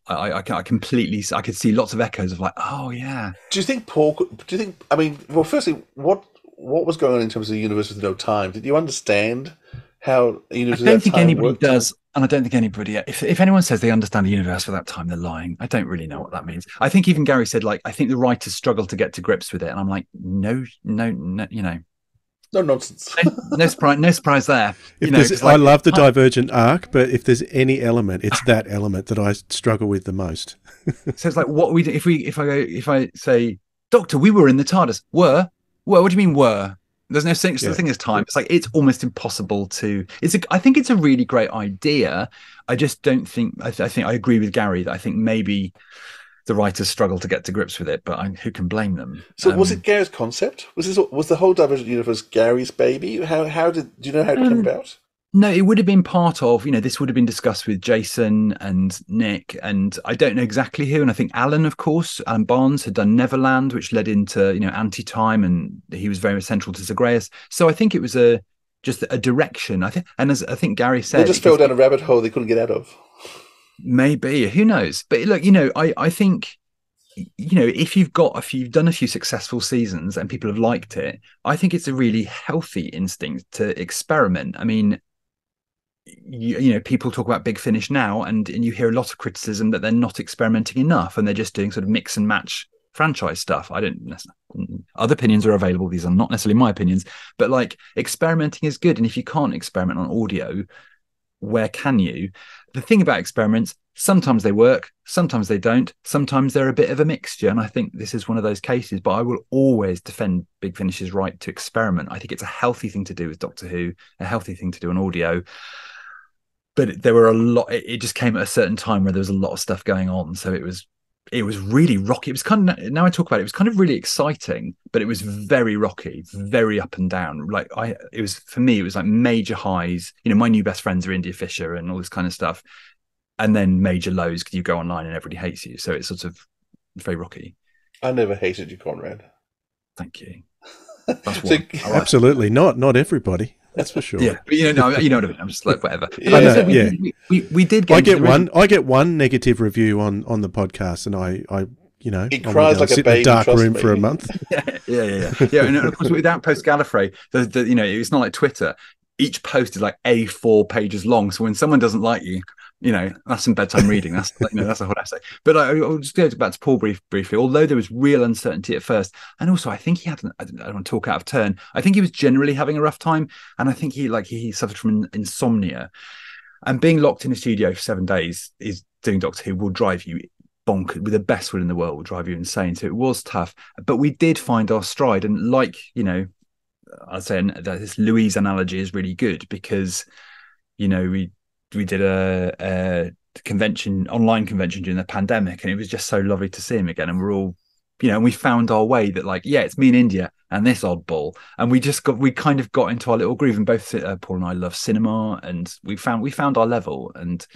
I, I, I completely I could see lots of echoes of like oh yeah Do you think Paul? Do you think? I mean, well, firstly, what what was going on in terms of the universe with no time? Did you understand how the I don't think anybody worked? does and I don't think anybody if, if anyone says they understand the universe for that time they're lying I don't really know what that means I think even Gary said like I think the writers struggle to get to grips with it and I'm like no no no you know no nonsense no, no surprise no surprise there If you know, there's, it's I love the divergent arc, but if there's any element, it's that element that I struggle with the most. So it's like what we do if we if I go if I say, Doctor, we were in the TARDIS. Were? Were? What do you mean were? There's no such Yeah. thing as time. It's like it's almost impossible to. It's a. I think it's a really great idea. I just don't think. I, th- I think I agree with Gary that I think maybe the writers struggle to get to grips with it, but I, who can blame them? So was Um, it Gary's concept? Was this was the whole Divergent Universe Gary's baby? How how did do you know how it came Um, about? No, it would have been part of, you know, this would have been discussed with Jason and Nick, and I don't know exactly who. And I think Alan, of course, Alan Barnes had done Neverland, which led into, you know, anti time, and he was very central to Zagreus. So I think it was a just a direction. I think, and as I think Gary said, They just fell down a rabbit hole they couldn't get out of. Maybe who knows? But look, you know, I I think you know if you've got if you've done a few successful seasons and people have liked it, I think it's a really healthy instinct to experiment. I mean. You, you know, people talk about Big Finish now, and and you hear a lot of criticism that they're not experimenting enough, and they're just doing sort of mix and match franchise stuff. I don't. necess- mm, Other opinions are available. These are not necessarily my opinions, but like experimenting is good, and if you can't experiment on audio, where can you? The thing about experiments, sometimes they work, sometimes they don't, sometimes they're a bit of a mixture. And I think this is one of those cases, but I will always defend Big Finish's right to experiment. I think it's a healthy thing to do with Doctor Who, a healthy thing to do on audio. But there were a lot, it just came at a certain time where there was a lot of stuff going on. So it was it was really rocky. It was kind of now I talk about it, it was kind of really exciting, but it was very rocky, very up and down. Like I, it was for me, it was like major highs. You know, my new best friends are India Fisher and all this kind of stuff, and then major lows because you go online and everybody hates you. So it's sort of very rocky. I never hated you, Conrad. Thank you. That's So- one. Absolutely not. Not everybody. That's for sure. Yeah, but you know, no, you know what I mean. I'm just like whatever. I Like know, said, we, yeah. we, we, we did get I get the one. I get one negative review on on the podcast, and I, I, you know, He cries go like a sit in baby, dark room me. for a month. yeah, yeah, yeah, yeah. yeah and of course, with Outpost Gallifrey, the, the, you know, it's not like Twitter. Each post is like A4 pages long. So when someone doesn't like you, you know, that's some bedtime reading. That's you know, that's a whole essay. But I, I'll just go back to Paul brief, briefly. Although there was real uncertainty at first, and also I think he had, an, I don't want to talk out of turn. I think he was generally having a rough time, and I think he like he suffered from insomnia. And being locked in a studio for seven days is doing Doctor Who will drive you bonkers with the best will in the world will drive you insane. So it was tough, but we did find our stride. And like you know, I'd say this Louise analogy is really good because you know we we did a, a convention online convention during the pandemic, and it was just so lovely to see him again. And we're all you know, and we found our way that like, yeah, it's me in India and this oddball, and we just got we kind of got into our little groove. And both uh, Paul and I love cinema, and we found we found our level, and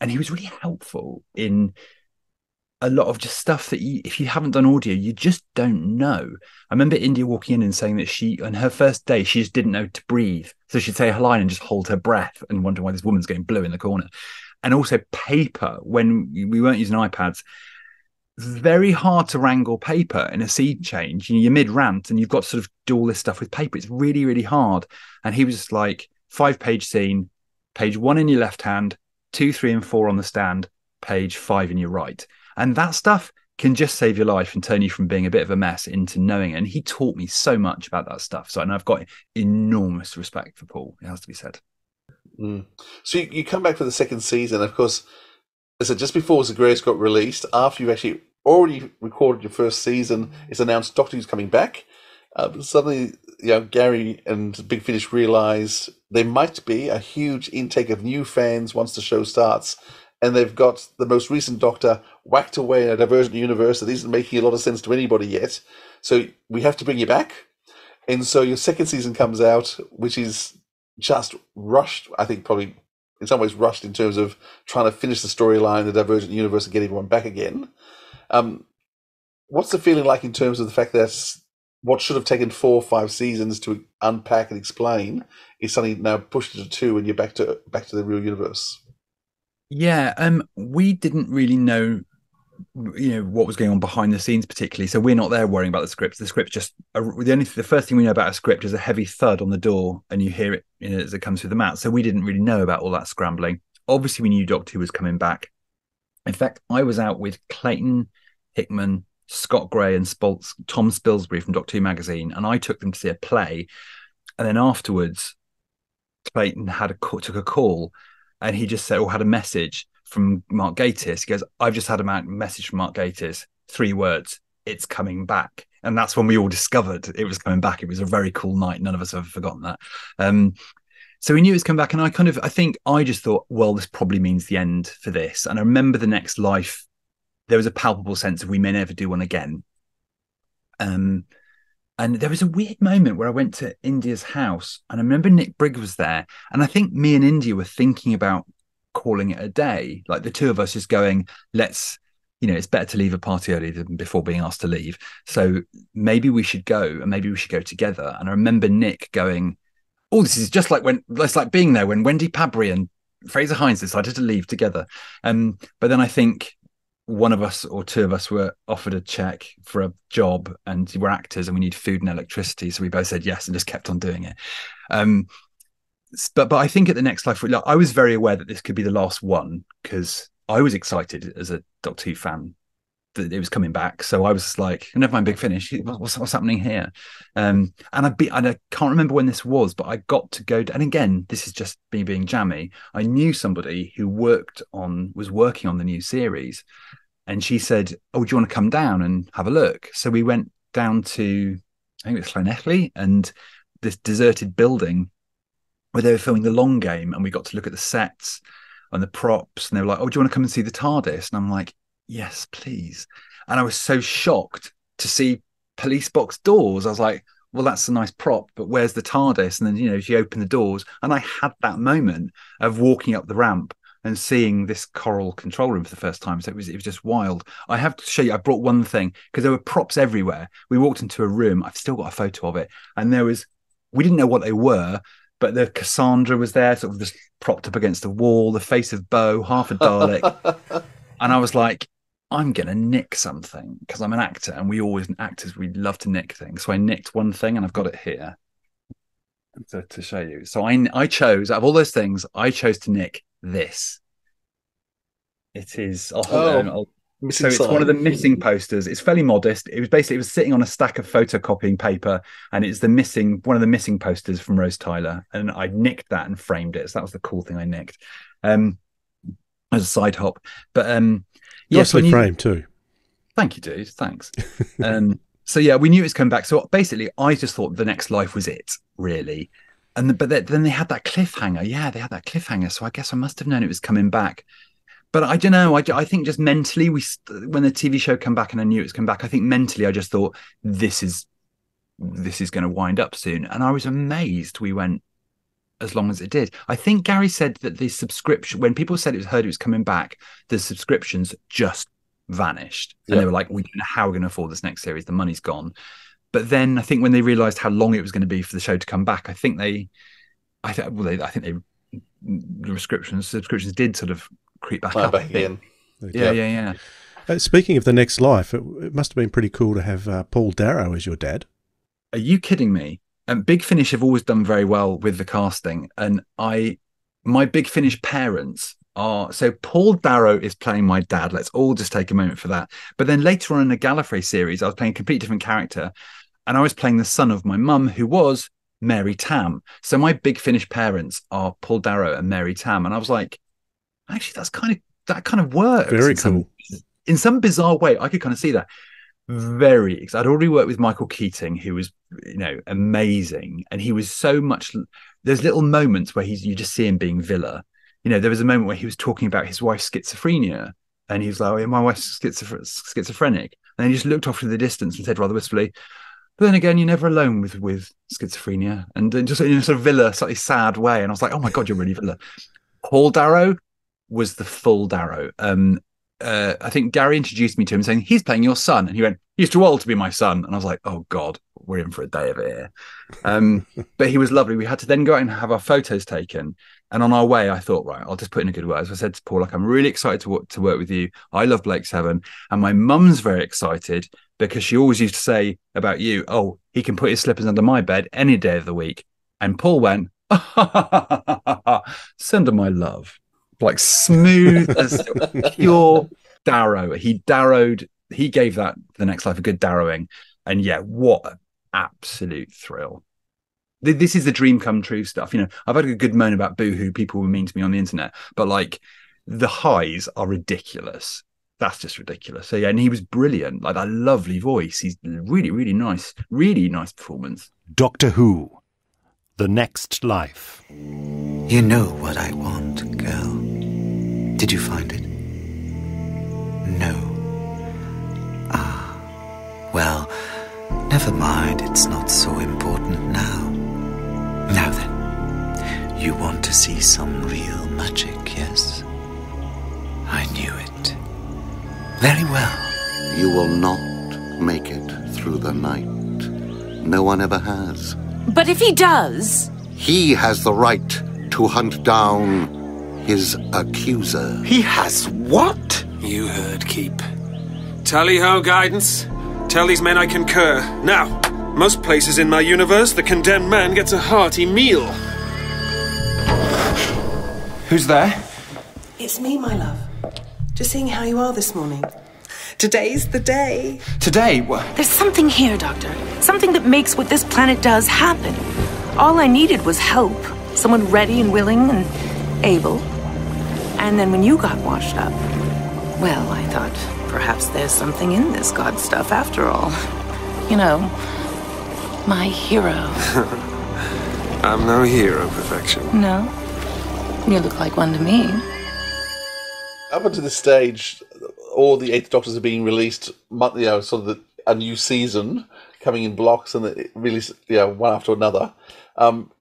and he was really helpful in a lot of just stuff that you, if you haven't done audio, you just don't know. I remember India walking in and saying that she, on her first day, she just didn't know to breathe. So she'd say her line and just hold her breath and wonder why this woman's getting blue in the corner. And also paper when we weren't using iPads. Very hard to wrangle paper in a seed change. You're mid rant and you've got to sort of do all this stuff with paper. It's really, really hard. And he was just like five page scene, page one in your left hand, two, three, and four on the stand, page five in your right. And that stuff can just save your life and turn you from being a bit of a mess into knowing it. And he taught me so much about that stuff. So and I've got enormous respect for Paul. It has to be said. Mm. So you, you come back for the second season. Of course, said, just before Zagreus got released, after you've actually already recorded your first season, it's announced Doctor Who's coming back. Uh, suddenly, you know, Gary and Big Finish realise there might be a huge intake of new fans once the show starts. And they've got the most recent Doctor whacked away in a divergent universe that isn't making a lot of sense to anybody yet. So we have to bring you back. And so your second season comes out, which is just rushed. I think probably in some ways rushed in terms of trying to finish the storyline, the Divergent universe, and get everyone back again. Um, what's the feeling like in terms of the fact that what should have taken four or five seasons to unpack and explain is suddenly now pushed to two, and you're back to back to the real universe? Yeah, um, we didn't really know, you know, what was going on behind the scenes, particularly. So we're not there worrying about the script. The script just the only the first thing we know about a script is a heavy thud on the door, and you hear it you know, as it comes through the mat. So we didn't really know about all that scrambling. Obviously, we knew Doctor Who was coming back. In fact, I was out with Clayton Hickman, Scott Gray, and Spolz, Tom Spilsbury from Doctor Who magazine, and I took them to see a play. And then afterwards, Clayton had a took a call, and he just said, or had a message from Mark Gatiss. He goes, "I've just had a message from Mark Gatiss. Three words: It's coming back." And that's when we all discovered it was coming back. It was a very cool night. None of us have ever forgotten that. Um, so we knew it was coming back, and I kind of, I think, I just thought, well, this probably means the end for this. And I remember the next life there was a palpable sense of we may never do one again. Um, and there was a weird moment where I went to India's house, and I remember Nick Brigg was there, and I think me and India were thinking about calling it a day, like the two of us just going, let's. You know, it's better to leave a party early than before being asked to leave. So maybe we should go, and maybe we should go together. And I remember Nick going, "Oh, this is just like when it's like being there when Wendy Padbury and Fraser Hines decided to leave together." Um, but then I think one of us or two of us were offered a check for a job and we're actors and we need food and electricity so we both said yes and just kept on doing it um but but i think at the next life like, i was very aware that this could be the last one because i was excited as a doctor who fan that it was coming back. So i was like never mind big finish. What's, what's happening here? Um and i be and i can't remember when this was but i got to go and again this is just me being jammy. I knew somebody who worked on was working on the new series and she said, "Oh, do you want to come down and have a look?" So we went down to I think it was and this deserted building where they were filming the long game, and we got to look at the sets and the props, and they were like, "Oh, do you want to come and see the TARDIS?" And I'm like, "Yes, please." And I was so shocked to see police box doors. I was like, well, that's a nice prop, but where's the TARDIS? And then, you know, she opened the doors, and I had that moment of walking up the ramp and seeing this coral control room for the first time. So it was it was just wild. I have to show you. I brought one thing because there were props everywhere. We walked into a room. I've still got a photo of it, and there was we didn't know what they were, but the Cassandra was there, sort of just propped up against the wall. The face of Boe, half a Dalek, and I was like. I'm gonna nick something because I'm an actor, and we always actors we love to nick things. So I nicked one thing, and I've got it here to, to show you. So I I chose out of all those things, I chose to nick this. It is. I'll Oh, I'll- so it's one of the missing posters. It's fairly modest. It was basically it was sitting on a stack of photocopying paper, and it's the missing one of the missing posters from Rose Tyler. And I nicked that and framed it. So that was the cool thing I nicked. Um, as a side hop, but um, yes, Nicely when you- framed too. Thank you, dude. Thanks. um, so yeah, we knew it was coming back. So basically, I just thought the next life was it, really. And the, but then- then they had that cliffhanger. Yeah, they had that cliffhanger. So I guess I must have known it was coming back. But I don't know. I, I think just mentally, we when the TV show come back and I knew it was coming back, I think mentally I just thought this is this is going to wind up soon. And I was amazed we went as long as it did. I think Gary said that the subscription when people said it was heard it was coming back, the subscriptions just vanished. And Yeah. they were like, we don't know how we're going to afford this next series. The money's gone. But then I think when they realized how long it was going to be for the show to come back, I think they, I think, well, they, I think they, mm, the subscriptions, subscriptions did sort of creep back Climb up. back bit. in. Yeah, yeah, yeah. Uh, speaking of the next life, it, it must have been pretty cool to have uh, Paul Darrow as your dad. Are you kidding me? And Big Finish have always done very well with the casting, and I, my Big Finish parents are so Paul Darrow is playing my dad. Let's all just take a moment for that. But then later on in the Gallifrey series, I was playing a completely different character, and I was playing the son of my mum, who was Mary Tamm. So my Big Finish parents are Paul Darrow and Mary Tamm, and I was like, actually, that's kind of that kind of works. Very in some- cool. in some bizarre way, I could kind of see that. Very, I'd already worked with Michael Keating, who was, you know, amazing, and he was so much. There's little moments where he's you just see him being Vila. You know, there was a moment where he was talking about his wife's schizophrenia, and he was like, oh, yeah, "My wife's schizoph- schizophrenic," and then he just looked off to the distance and said rather wistfully, "But then again, you're never alone with with schizophrenia," and just in a sort of Vila, slightly sad way. And I was like, "Oh my god, you're really Vila." Paul Darrow was the full Darrow. Um, uh, I think Gary introduced me to him saying, He's playing your son. And he went, He's too old to be my son. And I was like, Oh God, we're in for a day of it here. Um, but he was lovely. We had to then go out and have our photos taken. And on our way, I thought, right, I'll just put in a good word. So I said to Paul, like, I'm really excited to, wo- to work with you. I love Blake Seven. And my mum's very excited because she always used to say about you, oh, he can put his slippers under my bed any day of the week. And Paul went, send her my love. Like smooth as pure darrow. He darrowed, he gave that the next life a good darrowing. And yeah, what an absolute thrill. This is the dream come true stuff. You know, I've had a good moan about boohoo, people were mean to me on the internet, but like the highs are ridiculous. That's just ridiculous. So yeah, and he was brilliant. Like that lovely voice. He's really, really nice. Really nice performance. Doctor Who. The Next Life. You know what I want, girl. Did you find it? No. Ah. Well, never mind. It's not so important now. Now then, you want to see some real magic, yes? I knew it. Very well. You will not make it through the night. No one ever has. But if he does. He has the right to hunt down his accuser. He has what? You heard, Keep. Tally ho, guidance. Tell these men I concur. Now, most places in my universe, the condemned man gets a hearty meal. Who's there? It's me, my love. Just seeing how you are this morning. Today's the day. Today? What? there's something here, Doctor. Something that makes what this planet does happen. All I needed was help. Someone ready and willing and able. And then when you got washed up, well, I thought perhaps there's something in this God stuff after all. You know, my hero. I'm no hero, perfection. No? You look like one to me. Up until this stage, all the Eighth Doctors are being released monthly, you know, sort of the, a new season coming in blocks and it release, you know, one after another. Um,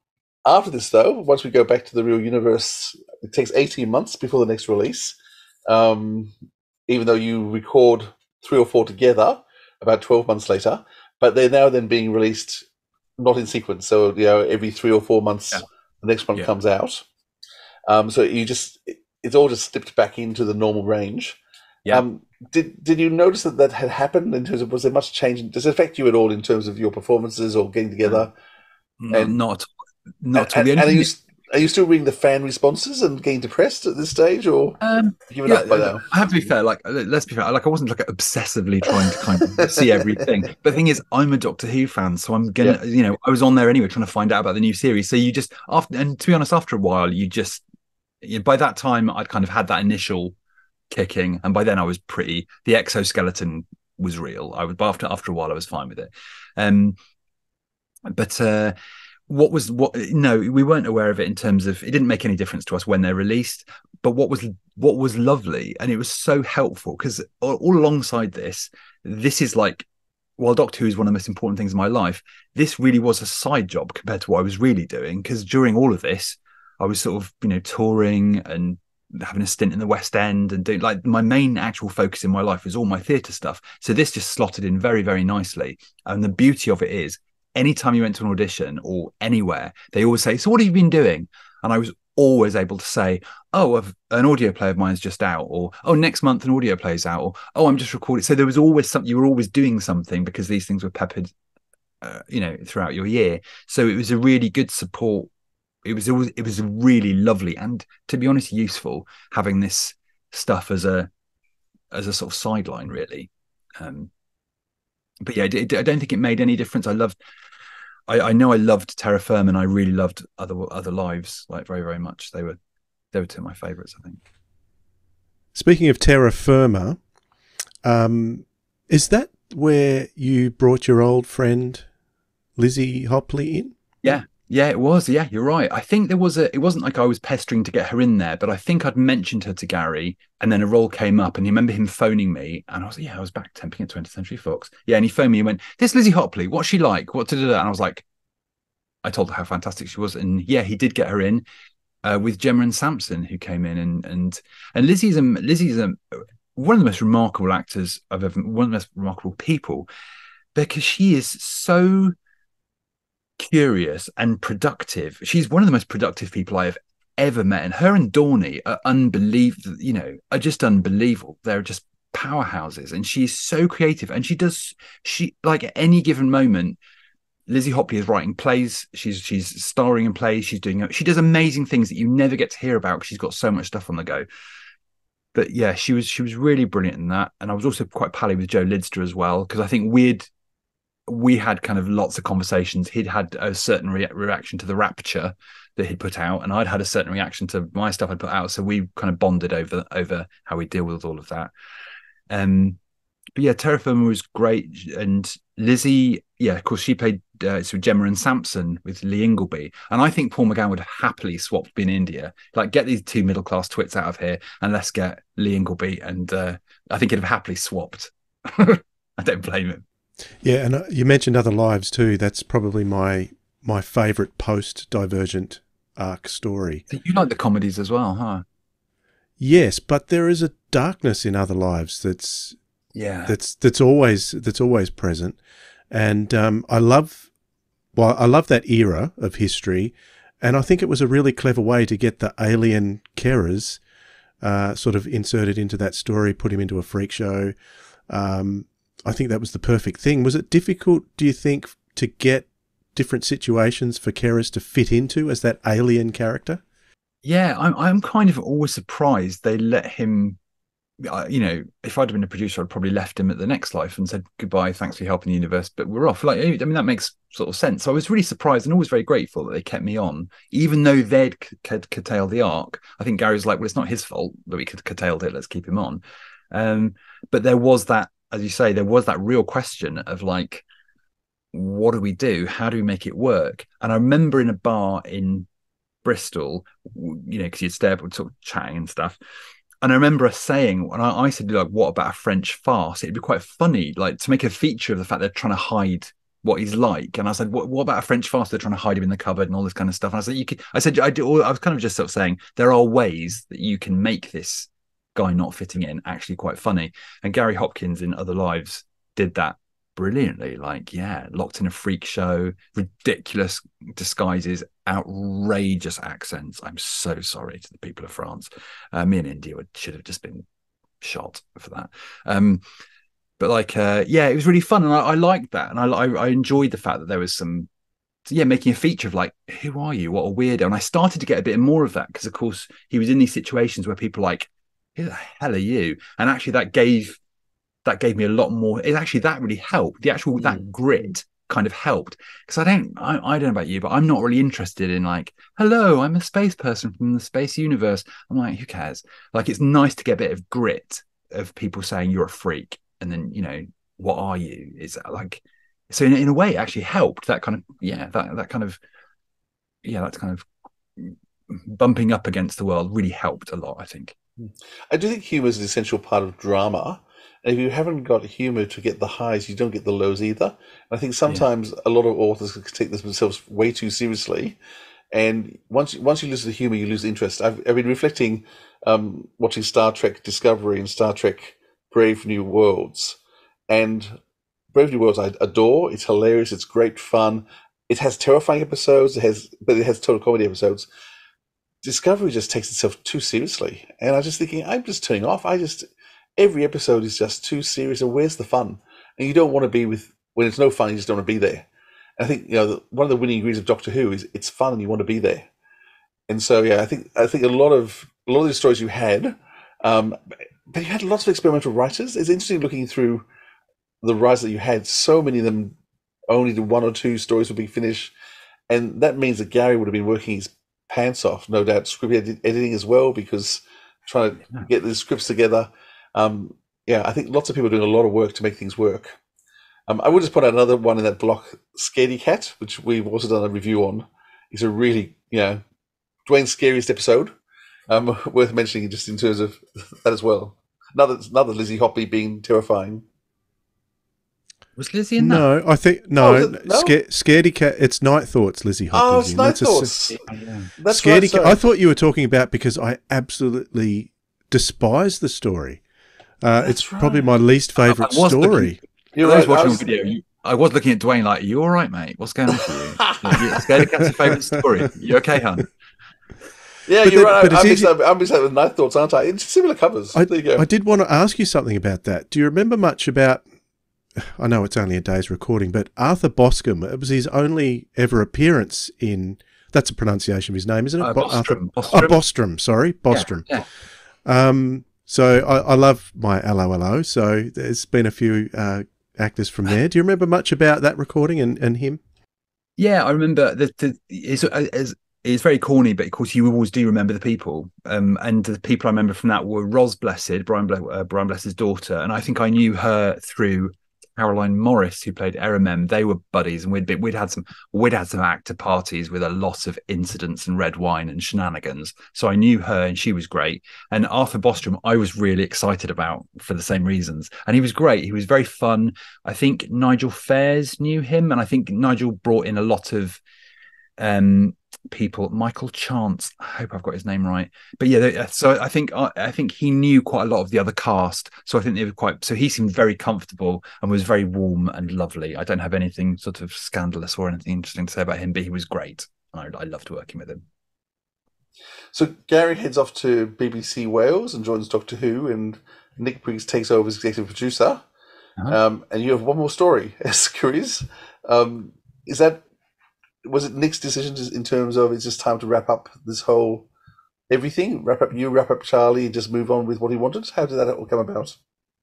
after this, though, once we go back to the real universe, it takes 18 months before the next release. Um, even though you record three or four together about 12 months later, but they're now then being released not in sequence. So, you know, every three or four months, the next one comes out. Um, so you just, it- it's all just slipped back into the normal range. Yeah. Um, did did you notice that that had happened in terms of was there much change? Does it affect you at all in terms of your performances or getting together? No, not at all. Not at all. And, and are you that- s- are you still reading the fan responses and getting depressed at this stage, or Um, given yeah, up by now? I have to be fair. Like, let's be fair. Like, I wasn't like obsessively trying to kind of see everything. But the thing is, I'm a Doctor Who fan, so I'm gonna, you know, I was on there anyway trying to find out about the new series. So you just after, and to be honest, after a while, you just, you by that time, I'd kind of had that initial kicking, and by then I was pretty. The exoskeleton was real. I was but after after a while, I was fine with it. Um, but uh what was what no we weren't aware of it in terms of it didn't make any difference to us when they're released but what was what was lovely and it was so helpful because all, all alongside this this is like while doctor who is one of the most important things in my life. This really was a side job compared to what i was really doing because during all of this i was sort of you know touring and having a stint in the west end and doing like my main actual focus in my life was all my theatre stuff. So this just slotted in very very nicely. And the beauty of it is anytime you went to an audition or anywhere, they always say, So what have you been doing? And I was always able to say, Oh, an audio play of mine's just out, or Oh, next month an audio play play's out, or Oh, I'm just recording. So there was always something, you were always doing something because these things were peppered, uh, you know, throughout your year. So it was a really good support. It was, it was, it was really lovely and to be honest, useful having this stuff as a, as a sort of sideline, really. Um, but yeah, I don't think it made any difference. I loved, I, I know I loved Terra Firma and I really loved other other lives like very very much. They were they were two of my favourites. I think. Speaking of terra firma, um, is that where you brought your old friend Lizzie Hopley in? Yeah, yeah, it was. Yeah, you're right. I think there was a. It wasn't like I was pestering to get her in there, but I think I'd mentioned her to Gary, and then a role came up, and you remember him phoning me, and I was like, yeah, I was back temping at 20th Century Fox. Yeah, and he phoned me and went, "This Lizzie Hopley, what's she like? What to do?" And I was like, I told her how fantastic she was, and yeah, he did get her in. Uh, with Gemma and Samson, who came in, and and and Lizzie's a Lizzie's a one of the most remarkable actors I've ever, one of the most remarkable people, because she is so curious and productive. She's one of the most productive people I have ever met, and her and Dorney are unbelievable. You know, are just unbelievable. They're just powerhouses, and she's so creative, and she does she like at any given moment. Lizzie Hopley is writing plays. She's she's starring in plays. She's doing she does amazing things that you never get to hear about because she's got so much stuff on the go. But yeah, she was she was really brilliant in that, and I was also quite pally with Joe Lidster as well because I think we'd we had kind of lots of conversations. He'd had a certain rea- reaction to the Rapture that he'd put out, and I'd had a certain reaction to my stuff I'd put out. So we kind of bonded over over how we deal with all of that. Um, but yeah, Terra Firma was great, and Lizzie, yeah, of course, she played uh, so Gemma and Samson with Lee Ingleby, and I think Paul McGann would have happily swapped being India, like get these two middle class twits out of here, and let's get Lee Ingleby, and uh, I think he'd have happily swapped. I don't blame him. Yeah, and uh, you mentioned other lives too. That's probably my my favourite post Divergent arc story. You like the comedies as well, huh? Yes, but there is a darkness in other lives that's Yeah. that's that's always that's always present, and um, I love well I love that era of history, and I think it was a really clever way to get the alien C'Rizz uh, sort of inserted into that story, put him into a freak show. Um, I think that was the perfect thing. Was it difficult, do you think, to get different situations for C'Rizz to fit into as that alien character? Yeah, I'm I'm kind of always surprised they let him. uh, You know, if I'd been a producer, I'd probably left him at the next life and said goodbye, thanks for your help in the universe, but we're off. Like, I mean, that makes sort of sense. So I was really surprised and always very grateful that they kept me on, even though they'd c- had curtailed the arc. I think Gary was like, "Well, it's not his fault that we could curtailed it. Let's keep him on." Um, but there was that, as you say, there was that real question of like, what do we do? How do we make it work? And I remember in a bar in Bristol, you know, because you'd stay up and sort of chatting and stuff. And I remember us saying, and I, I said, like, what about a French farce? It'd be quite funny, like, to make a feature of the fact they're trying to hide what he's like. And I said, what, what about a French farce? They're trying to hide him in the cupboard and all this kind of stuff. And I said, you could, I said, I do, I was kind of just sort of saying, there are ways that you can make this guy not fitting in actually quite funny. And Gary Hopkins in Other Lives did that brilliantly. Like, yeah, locked in a freak show, ridiculous disguises, outrageous accents. I'm so sorry to the people of France. Uh, me and India would, should have just been shot for that. Um, but like, uh, yeah, it was really fun, and I, I liked that, and I, I I enjoyed the fact that there was some. Yeah, making a feature of like, who are you? What a weirdo! And I started to get a bit more of that because, of course, he was in these situations where people like, who the hell are you? And actually, that gave that gave me a lot more. It actually that really helped. The actual that mm. grit kind of helped because I don't I, I don't know about you, but I'm not really interested in like, hello, I'm a space person from the space universe. I'm like, who cares? Like, it's nice to get a bit of grit of people saying you're a freak, and then you know what are you? Is like so in, in a way, it actually helped that kind of yeah that that kind of yeah that kind of bumping up against the world really helped a lot. I think. I do think humour is an essential part of drama. And if you haven't got humour to get the highs, you don't get the lows either. And I think sometimes a lot of authors can take themselves way too seriously. And once once you lose the humour, you lose interest. I've, I've been reflecting, um, watching Star Trek Discovery and Star Trek Brave New Worlds. And Brave New Worlds I adore. It's hilarious. It's great fun. It has terrifying episodes. It has, but it has total comedy episodes. Discovery just takes itself too seriously, and I was just thinking, I'm just turning off. I just every episode is just too serious, and where's the fun? And you don't want to be with when it's no fun. You just don't want to be there. And I think you know one of the winning ingredients of Doctor Who is it's fun, and you want to be there. And so yeah, I think I think a lot of a lot of these stories you had, um, but you had lots of experimental writers. It's interesting looking through the writers that you had. So many of them only the one or two stories would be finished, and that means that Gary would have been working his pants off, no doubt, script edit- editing as well, because trying to get the scripts together. Um, yeah, I think lots of people are doing a lot of work to make things work. Um, I would just put out another one in that block, Scaredy Cat, which we've also done a review on. It's a really, you know, Dwayne's scariest episode. Um, worth mentioning just in terms of that as well. Another, another Lizzie Hopley being terrifying. Was Lizzie in that? No, I think no. Oh, it- no? Sca- Scaredy cat. It's Night Thoughts. Lizzie Oh, Hopkins. it's in. Night That's a Thoughts. That's Scaredy right, cat. I thought you were talking about because I absolutely despise the story. Uh, it's probably my least favorite I was looking- story. You're For those I watching was- video, you, I was looking at Dwayne like, "You all right, mate? What's going on for you? you Scared Cat's your favourite story. You okay, hun?" Yeah, But you're then- right. but I'm mixed easy- I'm mixed up with Night Thoughts, aren't I? It's similar covers. I, there you go. I did want to ask you something about that. Do you remember much about? I know it's only a day's recording, but Arthur Boscombe. It was his only ever appearance in. That's a pronunciation of his name, isn't it? Uh, Bo- Bostrom, Oh, Bostrom. Sorry, Bostrom. Yeah, Um, so I, I love my 'Allo 'Allo. So there's been a few uh, actors from there. Do you remember much about that recording and, and him? Yeah, I remember that the, it's, it's, it's very corny, but of course you always do remember the people. Um, and the people I remember from that were Ros Blessed, Brian, Ble- uh, Brian Blessed's daughter, and I think I knew her through Caroline Morris, who played Erimem, they were buddies, and we'd been, we'd had some we'd had some actor parties with a lot of incidents and red wine and shenanigans. So I knew her, and she was great. And Arthur Bostrom, I was really excited about for the same reasons. And he was great. He was very fun. I think Nigel Fairs knew him, and I think Nigel brought in a lot of um people michael chance i hope i've got his name right but yeah so i think I, think he knew quite a lot of the other cast so i think they were quite so he seemed very comfortable and was very warm and lovely i don't have anything sort of scandalous or anything interesting to say about him but he was great i, I loved working with him So Gary heads off to BBC Wales and joins Doctor Who, and Nick Briggs takes over as executive producer. Um, and you have one more story, as curious. Um, is that was it Nick's decision in terms of it's just time to wrap up this whole everything? Wrap up you, wrap up Charley, just move on with what he wanted. How did that all come about?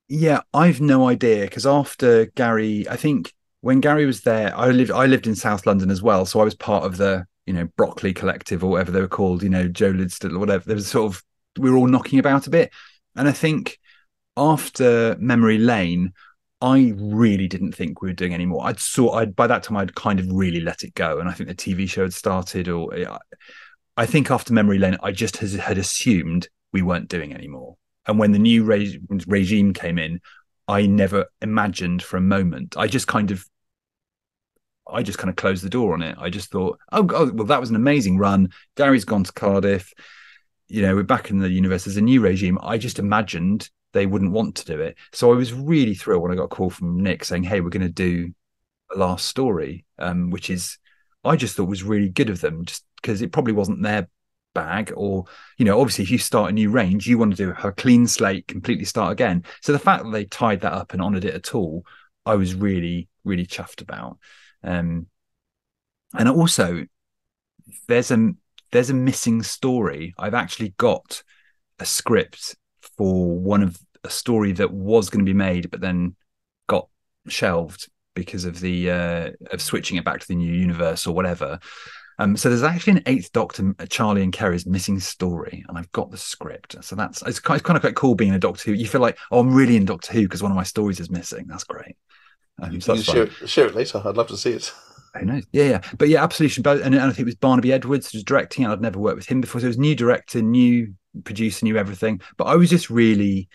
Yeah, I've no idea because after Gary, I think when Gary was there, I lived I lived in South London as well, so I was part of the you know Broccoli Collective or whatever they were called, you know Joe Lidster or whatever. There was sort of we were all knocking about a bit, and I think after Memory Lane, I really didn't think we were doing any more. I'd saw I by that time I'd kind of really let it go, and I think the TV show had started, or I think after Memory Lane, I just has, had assumed we weren't doing anymore. And when the new re- regime came in, I never imagined for a moment. I just kind of, I just kind of closed the door on it. I just thought, oh, God, well, that was an amazing run. Gary's gone to Cardiff. You know, we're back in the universe. There's a new regime. I just imagined they wouldn't want to do it. So I was really thrilled when I got a call from Nick saying, hey, we're going to do a last story, um, which is, I just thought was really good of them, just because it probably wasn't their bag or you know obviously if you start a new range you want to do a clean slate completely start again. So the fact that they tied that up and honored it at all i was really really chuffed about. Um and also there's a there's a missing story. I've actually got a script for one of a story that was going to be made but then got shelved because of the uh of switching it back to the new universe or whatever um, so there's actually an Eighth Doctor, uh, Charley and C'Rizz missing story, and I've got the script. So that's it's kind, it's kind of quite cool being a Doctor Who. You feel like, oh, I'm really in Doctor Who because one of my stories is missing. That's great. Um, so You that's can share, share it later. I'd love to see it. Who knows? Yeah, yeah. But yeah, Absolution. And, and I think it was Barnaby Edwards who was directing. I'd never worked with him before. So it was new director, new producer, new everything. But I was just really,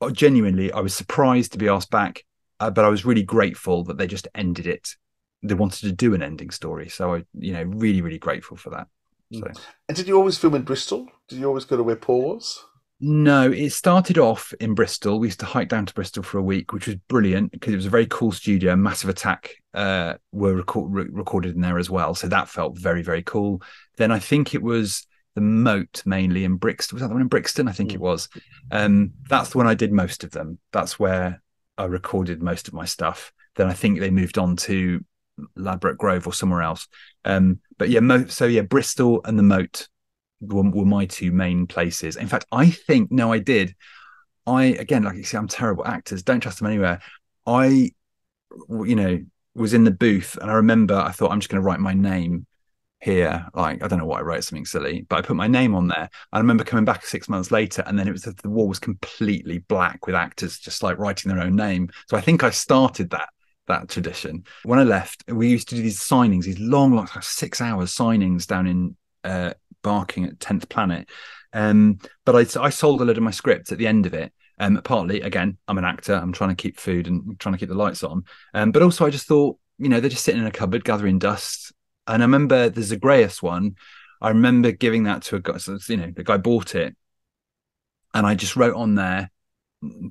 uh, genuinely, I was surprised to be asked back. Uh, but I was really grateful that they just ended it. They wanted to do an ending story. So I, you know, really, really grateful for that. So. And did you always film in Bristol? Did you always go to where Paul was? No, it started off in Bristol. We used to hike down to Bristol for a week, which was brilliant because it was a very cool studio. Massive Attack uh, were record- re- recorded in there as well, so that felt very, very cool. Then I think it was the Moat mainly in Brixton. Was that the one in Brixton? I think it was. Um, that's the one I did most of them. That's where I recorded most of my stuff. Then I think they moved on to Ladbroke Grove or somewhere else. Um, but yeah, Mo- so yeah, Bristol and the Moat were, were my two main places. In fact, I think no, I did. I again, like you see, I'm terrible actors. Don't trust them anywhere. I, you know, was in the booth, and I remember I thought I'm just going to write my name here. Like I don't know what I wrote, something silly, but I put my name on there. I remember coming back six months later, and then it was the wall was completely black with actors just like writing their own name. So I think I started that that tradition. When I left, we used to do these signings, these long, long, like six hours signings down in uh, Barking at Tenth Planet. Um, but I, I sold a load of my scripts at the end of it. Um, partly, again, I'm an actor. I'm trying to keep food and trying to keep the lights on. Um, but also, I just thought, you know, they're just sitting in a cupboard gathering dust. And I remember the Zagreus one. I remember giving that to a guy. So, you know, the guy bought it, and I just wrote on there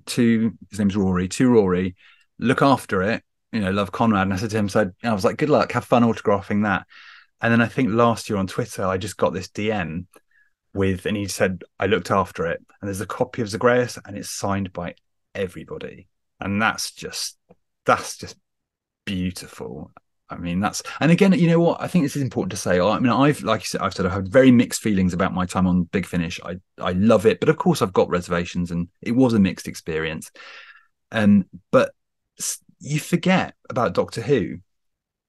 to his name's Rory. To Rory, look after it. You know, love Conrad. And I said to him, so I was like, good luck, have fun autographing that. And then I think last year on Twitter, I just got this DM with, and he said, I looked after it. And there's a copy of Zagreus and it's signed by everybody. And that's just, that's just beautiful. I mean, that's, and again, you know what? I think this is important to say. I mean, I've, like you said, I've said, I've had very mixed feelings about my time on Big Finish. I, I love it, but of course, I've got reservations and it was a mixed experience. Um, but you forget about Doctor Who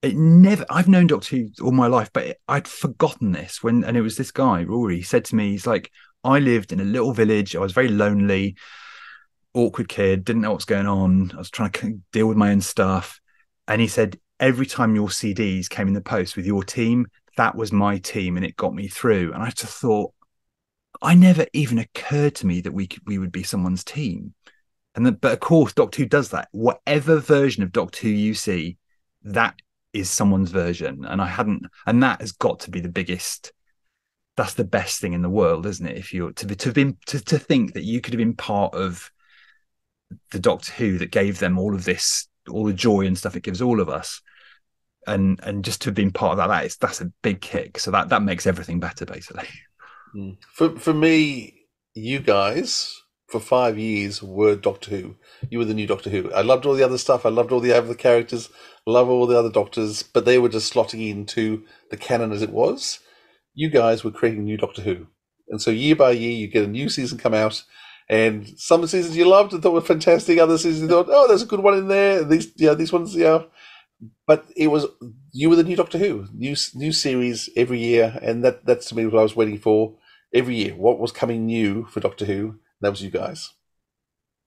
it never i've known doctor who all my life but i'd forgotten this when and it was this guy rory he said to me he's like i lived in a little village i was very lonely awkward kid, didn't know what's going on. I was trying to deal with my own stuff. And he said, every time your CDs came in the post with your team, that was my team and it got me through. And I just thought, I never even occurred to me that we could, we would be someone's team. And but of course, Doctor Who does that. Whatever version of Doctor Who you see, that is someone's version. And I hadn't, and that has got to be the biggest. That's the best thing in the world, isn't it? If you're to be to have been to, to think that you could have been part of the Doctor Who that gave them all of this, all the joy and stuff it gives all of us, and and just to have been part of that, that is that's a big kick. So that that makes everything better, basically. Mm. For for me, you guys for five years were Doctor Who. You were the new Doctor Who. I loved all the other stuff. I loved all the other characters. Love all the other Doctors, but they were just slotting into the canon as it was. You guys were creating new Doctor Who, and so year by year, you get a new season come out. And some seasons you loved and thought were fantastic. Other seasons you thought, oh, there's a good one in there. These, yeah, these ones, yeah. But it was you were the new Doctor Who, new new series every year, and that that's to me what I was waiting for every year. What was coming new for Doctor Who? That was you guys.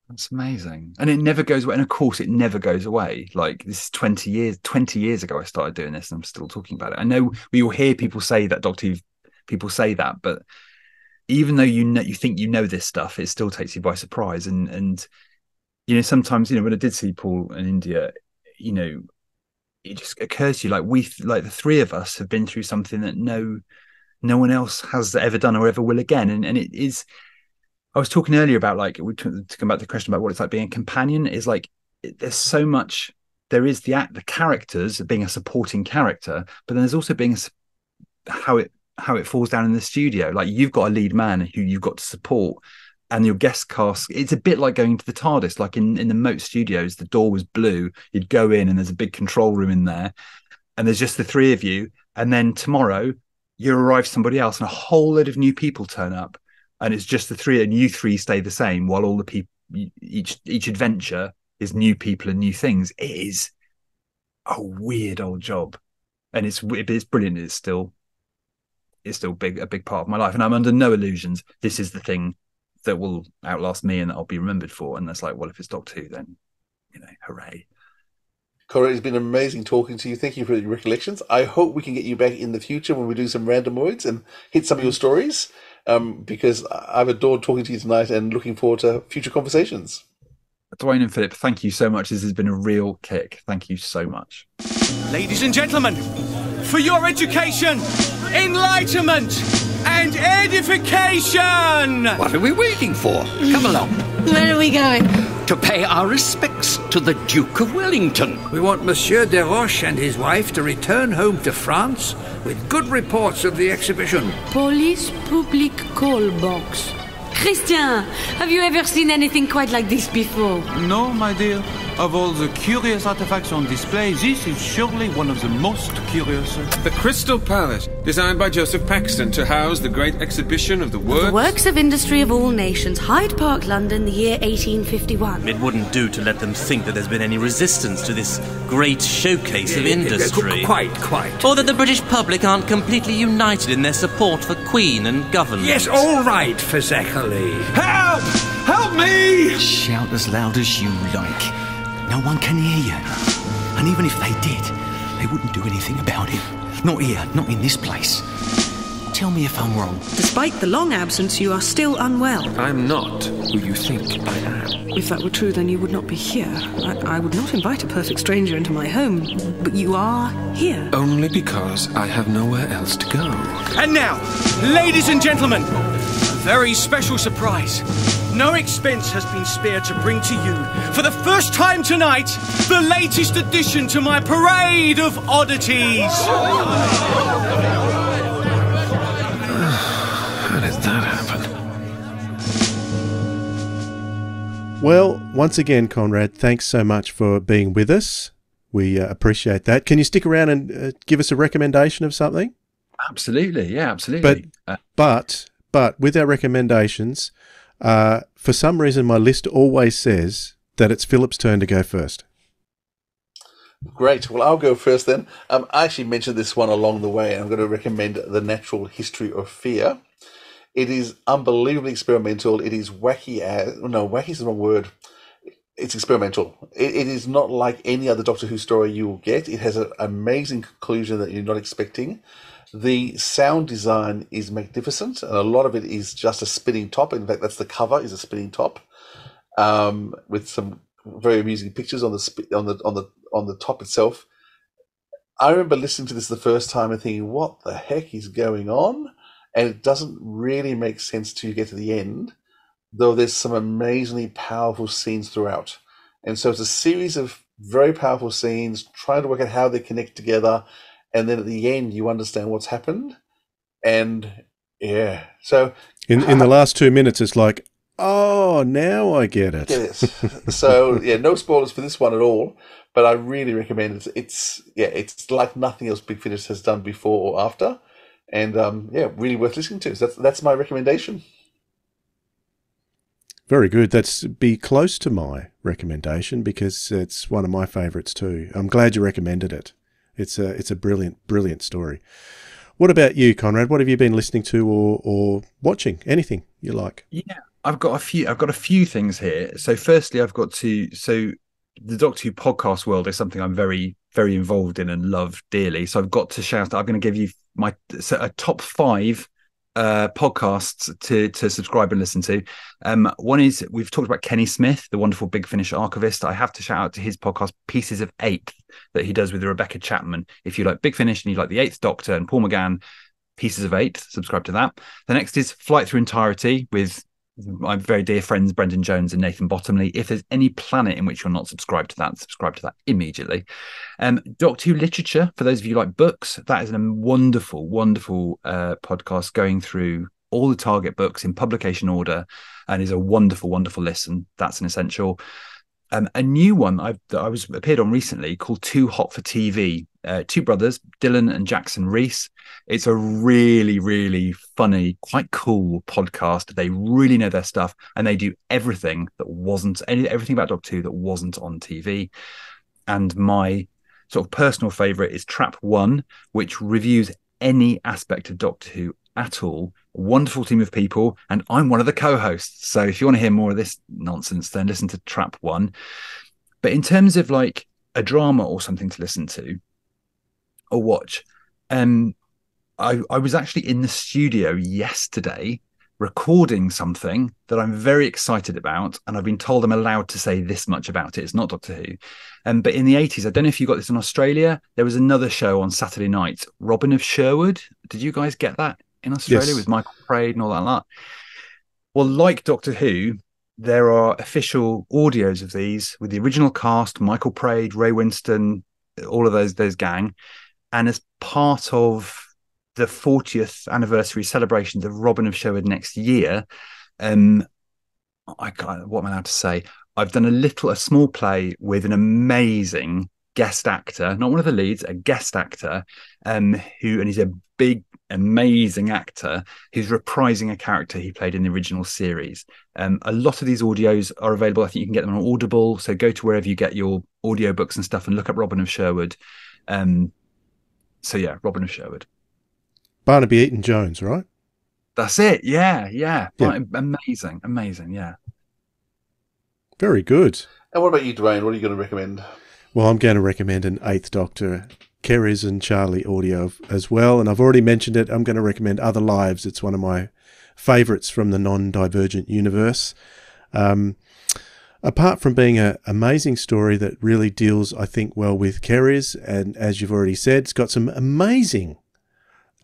That's amazing, and it never goes away. And of course, it never goes away. Like this is twenty years. Twenty years ago, I started doing this, and I'm still talking about it. I know we all hear people say that Doctor people say that, but even though you know you think you know this stuff, it still takes you by surprise. And and you know sometimes you know when I did see Paul in India, you know, it just occurs to you like we like the three of us have been through something that no no one else has ever done or ever will again. And and it is. I was talking earlier about like to come back to the question about what it's like being a companion is like there's so much there is the act the characters being a supporting character but then there's also being a, how it how it falls down in the studio. Like you've got a lead man who you've got to support and your guest cast it's a bit like going to the tardis. Like in in the moat studios the door was blue you'd go in and there's a big control room in there and there's just the three of you. And then tomorrow you arrive somebody else and a whole load of new people turn up and it's just the three and you three stay the same while all the people each each adventure is new people and new things. It is a weird old job. And it's it's brilliant. It's still it's still big a big part of my life. And i'm under no illusions. This is the thing that will outlast me and that i'll be remembered for. And that's like well if it's doctor who then you know hooray. Corey, it's been amazing talking to you. Thank you for your recollections. I hope we can get you back in the future when we do some randomoids and hit some of your stories um, because I've adored talking to you tonight and looking forward to future conversations. Dwayne and Philip, thank you so much. This has been a real kick. Thank you so much. Ladies and gentlemen, for your education, enlightenment, and edification! What are we waiting for? Come along. Where are we going? To pay our respects to the Duke of Wellington. We want Monsieur Desroches and his wife to return home to France with good reports of the exhibition. Police Public Call Box. Christian, have you ever seen anything quite like this before? No, my dear. Of all the curious artifacts on display, this is surely one of the most curious. The Crystal Palace, designed by Joseph Paxton to house the great exhibition of the works. The works of industry of all nations, Hyde Park, London, the year 1851. It wouldn't do to let them think that there's been any resistance to this great showcase of industry. Quite, quite. Or that the British public aren't completely united in their support for Queen and government. Yes, all right, Fazekali. Help! Help me! Shout as loud as you like. No one can hear you. And even if they did, they wouldn't do anything about it. Not here, not in this place. Tell me if I'm wrong. Despite the long absence, you are still unwell. I'm not who you think I am. If that were true, then you would not be here. I, I would not invite a perfect stranger into my home, but you are here. Only because I have nowhere else to go. And now, ladies and gentlemen, a very special surprise. No expense has been spared to bring to you, for the first time tonight, the latest addition to my parade of oddities. How did that happen? Well, once again, Conrad, thanks so much for being with us. We uh, appreciate that. Can you stick around and uh, give us a recommendation of something? Absolutely, yeah, absolutely. But Uh, but but with our recommendations, uh, for some reason my list always says that it's Philip's turn to go first. Great. Well, I'll go first then. Um, I actually mentioned this one along the way, and I'm going to recommend The Natural History of Fear. It is unbelievably experimental. It is wacky as no, wacky is the wrong word. It's experimental. It, it is not like any other Doctor Who story you will get. It has an amazing conclusion that you're not expecting. The sound design is magnificent, and a lot of it is just a spinning top. In fact, that's the cover is a spinning top, um, with some very amusing pictures on the on the on the on the top itself. I remember listening to this the first time and thinking, "What the heck is going on?" And it doesn't really make sense till you get to the end, though. There's some amazingly powerful scenes throughout, and so it's a series of very powerful scenes trying to work out how they connect together and then at the end you understand what's happened and yeah so In in the last two minutes, it's like, oh, now I get it. yes so yeah no spoilers for this one at all but i really recommend it it's yeah it's like nothing else big finish has done before or after and um yeah really worth listening to so that's that's my recommendation Very good. That's be close to my recommendation because it's one of my favourites too. I'm glad you recommended it. It's a it's a brilliant brilliant story. What about you, Conrad? What have you been listening to or or watching? Anything you like? Yeah, I've got a few. I've got a few things here. So, firstly, I've got to. So, the Doctor Who podcast world is something I'm very, very involved in and love dearly. So, I've got to shout. I'm going to give you my so a top five uh podcasts to to subscribe and listen to. Um one is we've talked about kenny smith the wonderful big finish archivist. I have to shout out to his podcast pieces of eighth that he does with rebecca chapman. If you like big finish and you like the eighth doctor and paul mcgann pieces of eight subscribe to that. The next is flight through entirety with my very dear friends brendan jones and nathan bottomley. If there's any planet in which you're not subscribed to that subscribe to that immediately. Um doctor who literature for those of you like books that is a wonderful wonderful uh podcast going through all the target books in publication order and is a wonderful wonderful listen. That's an essential um, a new one I've, that I was appeared on recently called Too Hot for TV. Uh, two brothers, Dylan and Jackson Reese. It's a really, really funny, quite cool podcast. They really know their stuff, and they do everything that wasn't any everything about Doctor Who that wasn't on TV. And my sort of personal favorite is Trap One, which reviews any aspect of Doctor Who at all. Wonderful team of people, and I'm one of the co-hosts. So if you want to hear more of this nonsense, then listen to Trap One. But in terms of like a drama or something to listen to or watch, um, I I was actually in the studio yesterday recording something that I'm very excited about, and I've been told I'm allowed to say this much about it. It's not Doctor Who, um, but in the 80s, I don't know if you got this in Australia. There was another show on Saturday night, Robin of Sherwood. Did you guys get that in Australia Yes. with Michael Praed and all that lot? Well, like Doctor Who, there are official audios of these with the original cast, Michael Praed, Ray Winstone, all of those those gang, and as part of the 40th anniversary celebrations of Robin of Sherwood next year, um, I can't, what am I allowed to say? I've done a little, a small play with an amazing guest actor, not one of the leads, a guest actor, um, who, and he's a big, amazing actor who's reprising a character he played in the original series. Um, a lot of these audios are available. I think you can get them on Audible. So go to wherever you get your audiobooks and stuff and look up Robin of Sherwood. Um, so yeah, Robin of Sherwood. Barnaby Eaton Jones, right? That's it. Yeah, yeah. Yeah. Right, Amazing, amazing. Yeah. Very good. and what about you dwayne what are you going to recommend Well, I'm going to recommend an Eighth Doctor C'Rizz and Charley audio as well. And I've already mentioned it. I'm going to recommend Other Lives. It's one of my favorites from the non divergent universe. Um, apart from being an amazing story that really deals, I think, well with C'Rizz, and as you've already said, it's got some amazing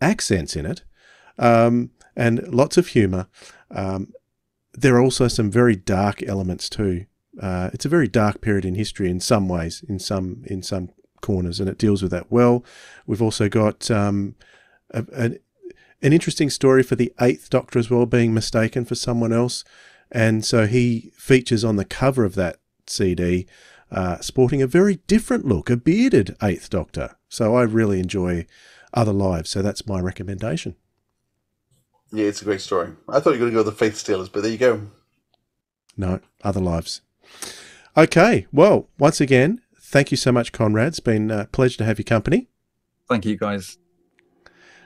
accents in it um, and lots of humour. Um, there are also some very dark elements too. Uh, it's a very dark period in history in some ways, in some in some corners, and it deals with that well. We've also got um, a, an, an interesting story for the Eighth Doctor as well, being mistaken for someone else, and so he features on the cover of that CD, uh, sporting a very different look, a bearded Eighth Doctor. So I really enjoy Other Lives. So that's my recommendation. yeah it's a great story i thought you were going to go with the faith stealers but there you go No, other lives. Okay, well, once again, thank you so much, Conrad. It's been a pleasure to have your company. Thank you, guys.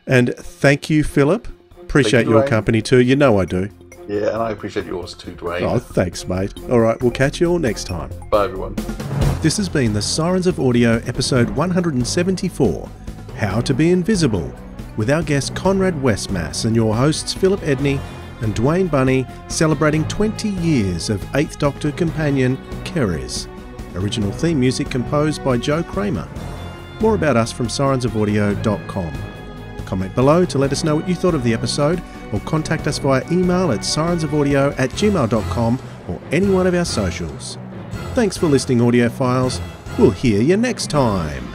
And thank you, Philip. appreciate you, your company too. You know I do. Yeah, and I appreciate yours too, Dwayne. Oh, thanks, mate. All right, we'll catch you all next time. Bye, everyone. This has been the Sirens of Audio, episode 174 How to Be Invisible, with our guest Conrad Westmaas and your hosts Philip Edney and Dwayne Bunny celebrating 20 years of 8th Doctor companion C'Rizz. Original theme music composed by Joe Kraemer. More about us from sirensofaudio.com. Comment below to let us know what you thought of the episode or contact us via email at sirensofaudio at gmail.com or any one of our socials. Thanks for listening, audiophiles. We'll hear you next time.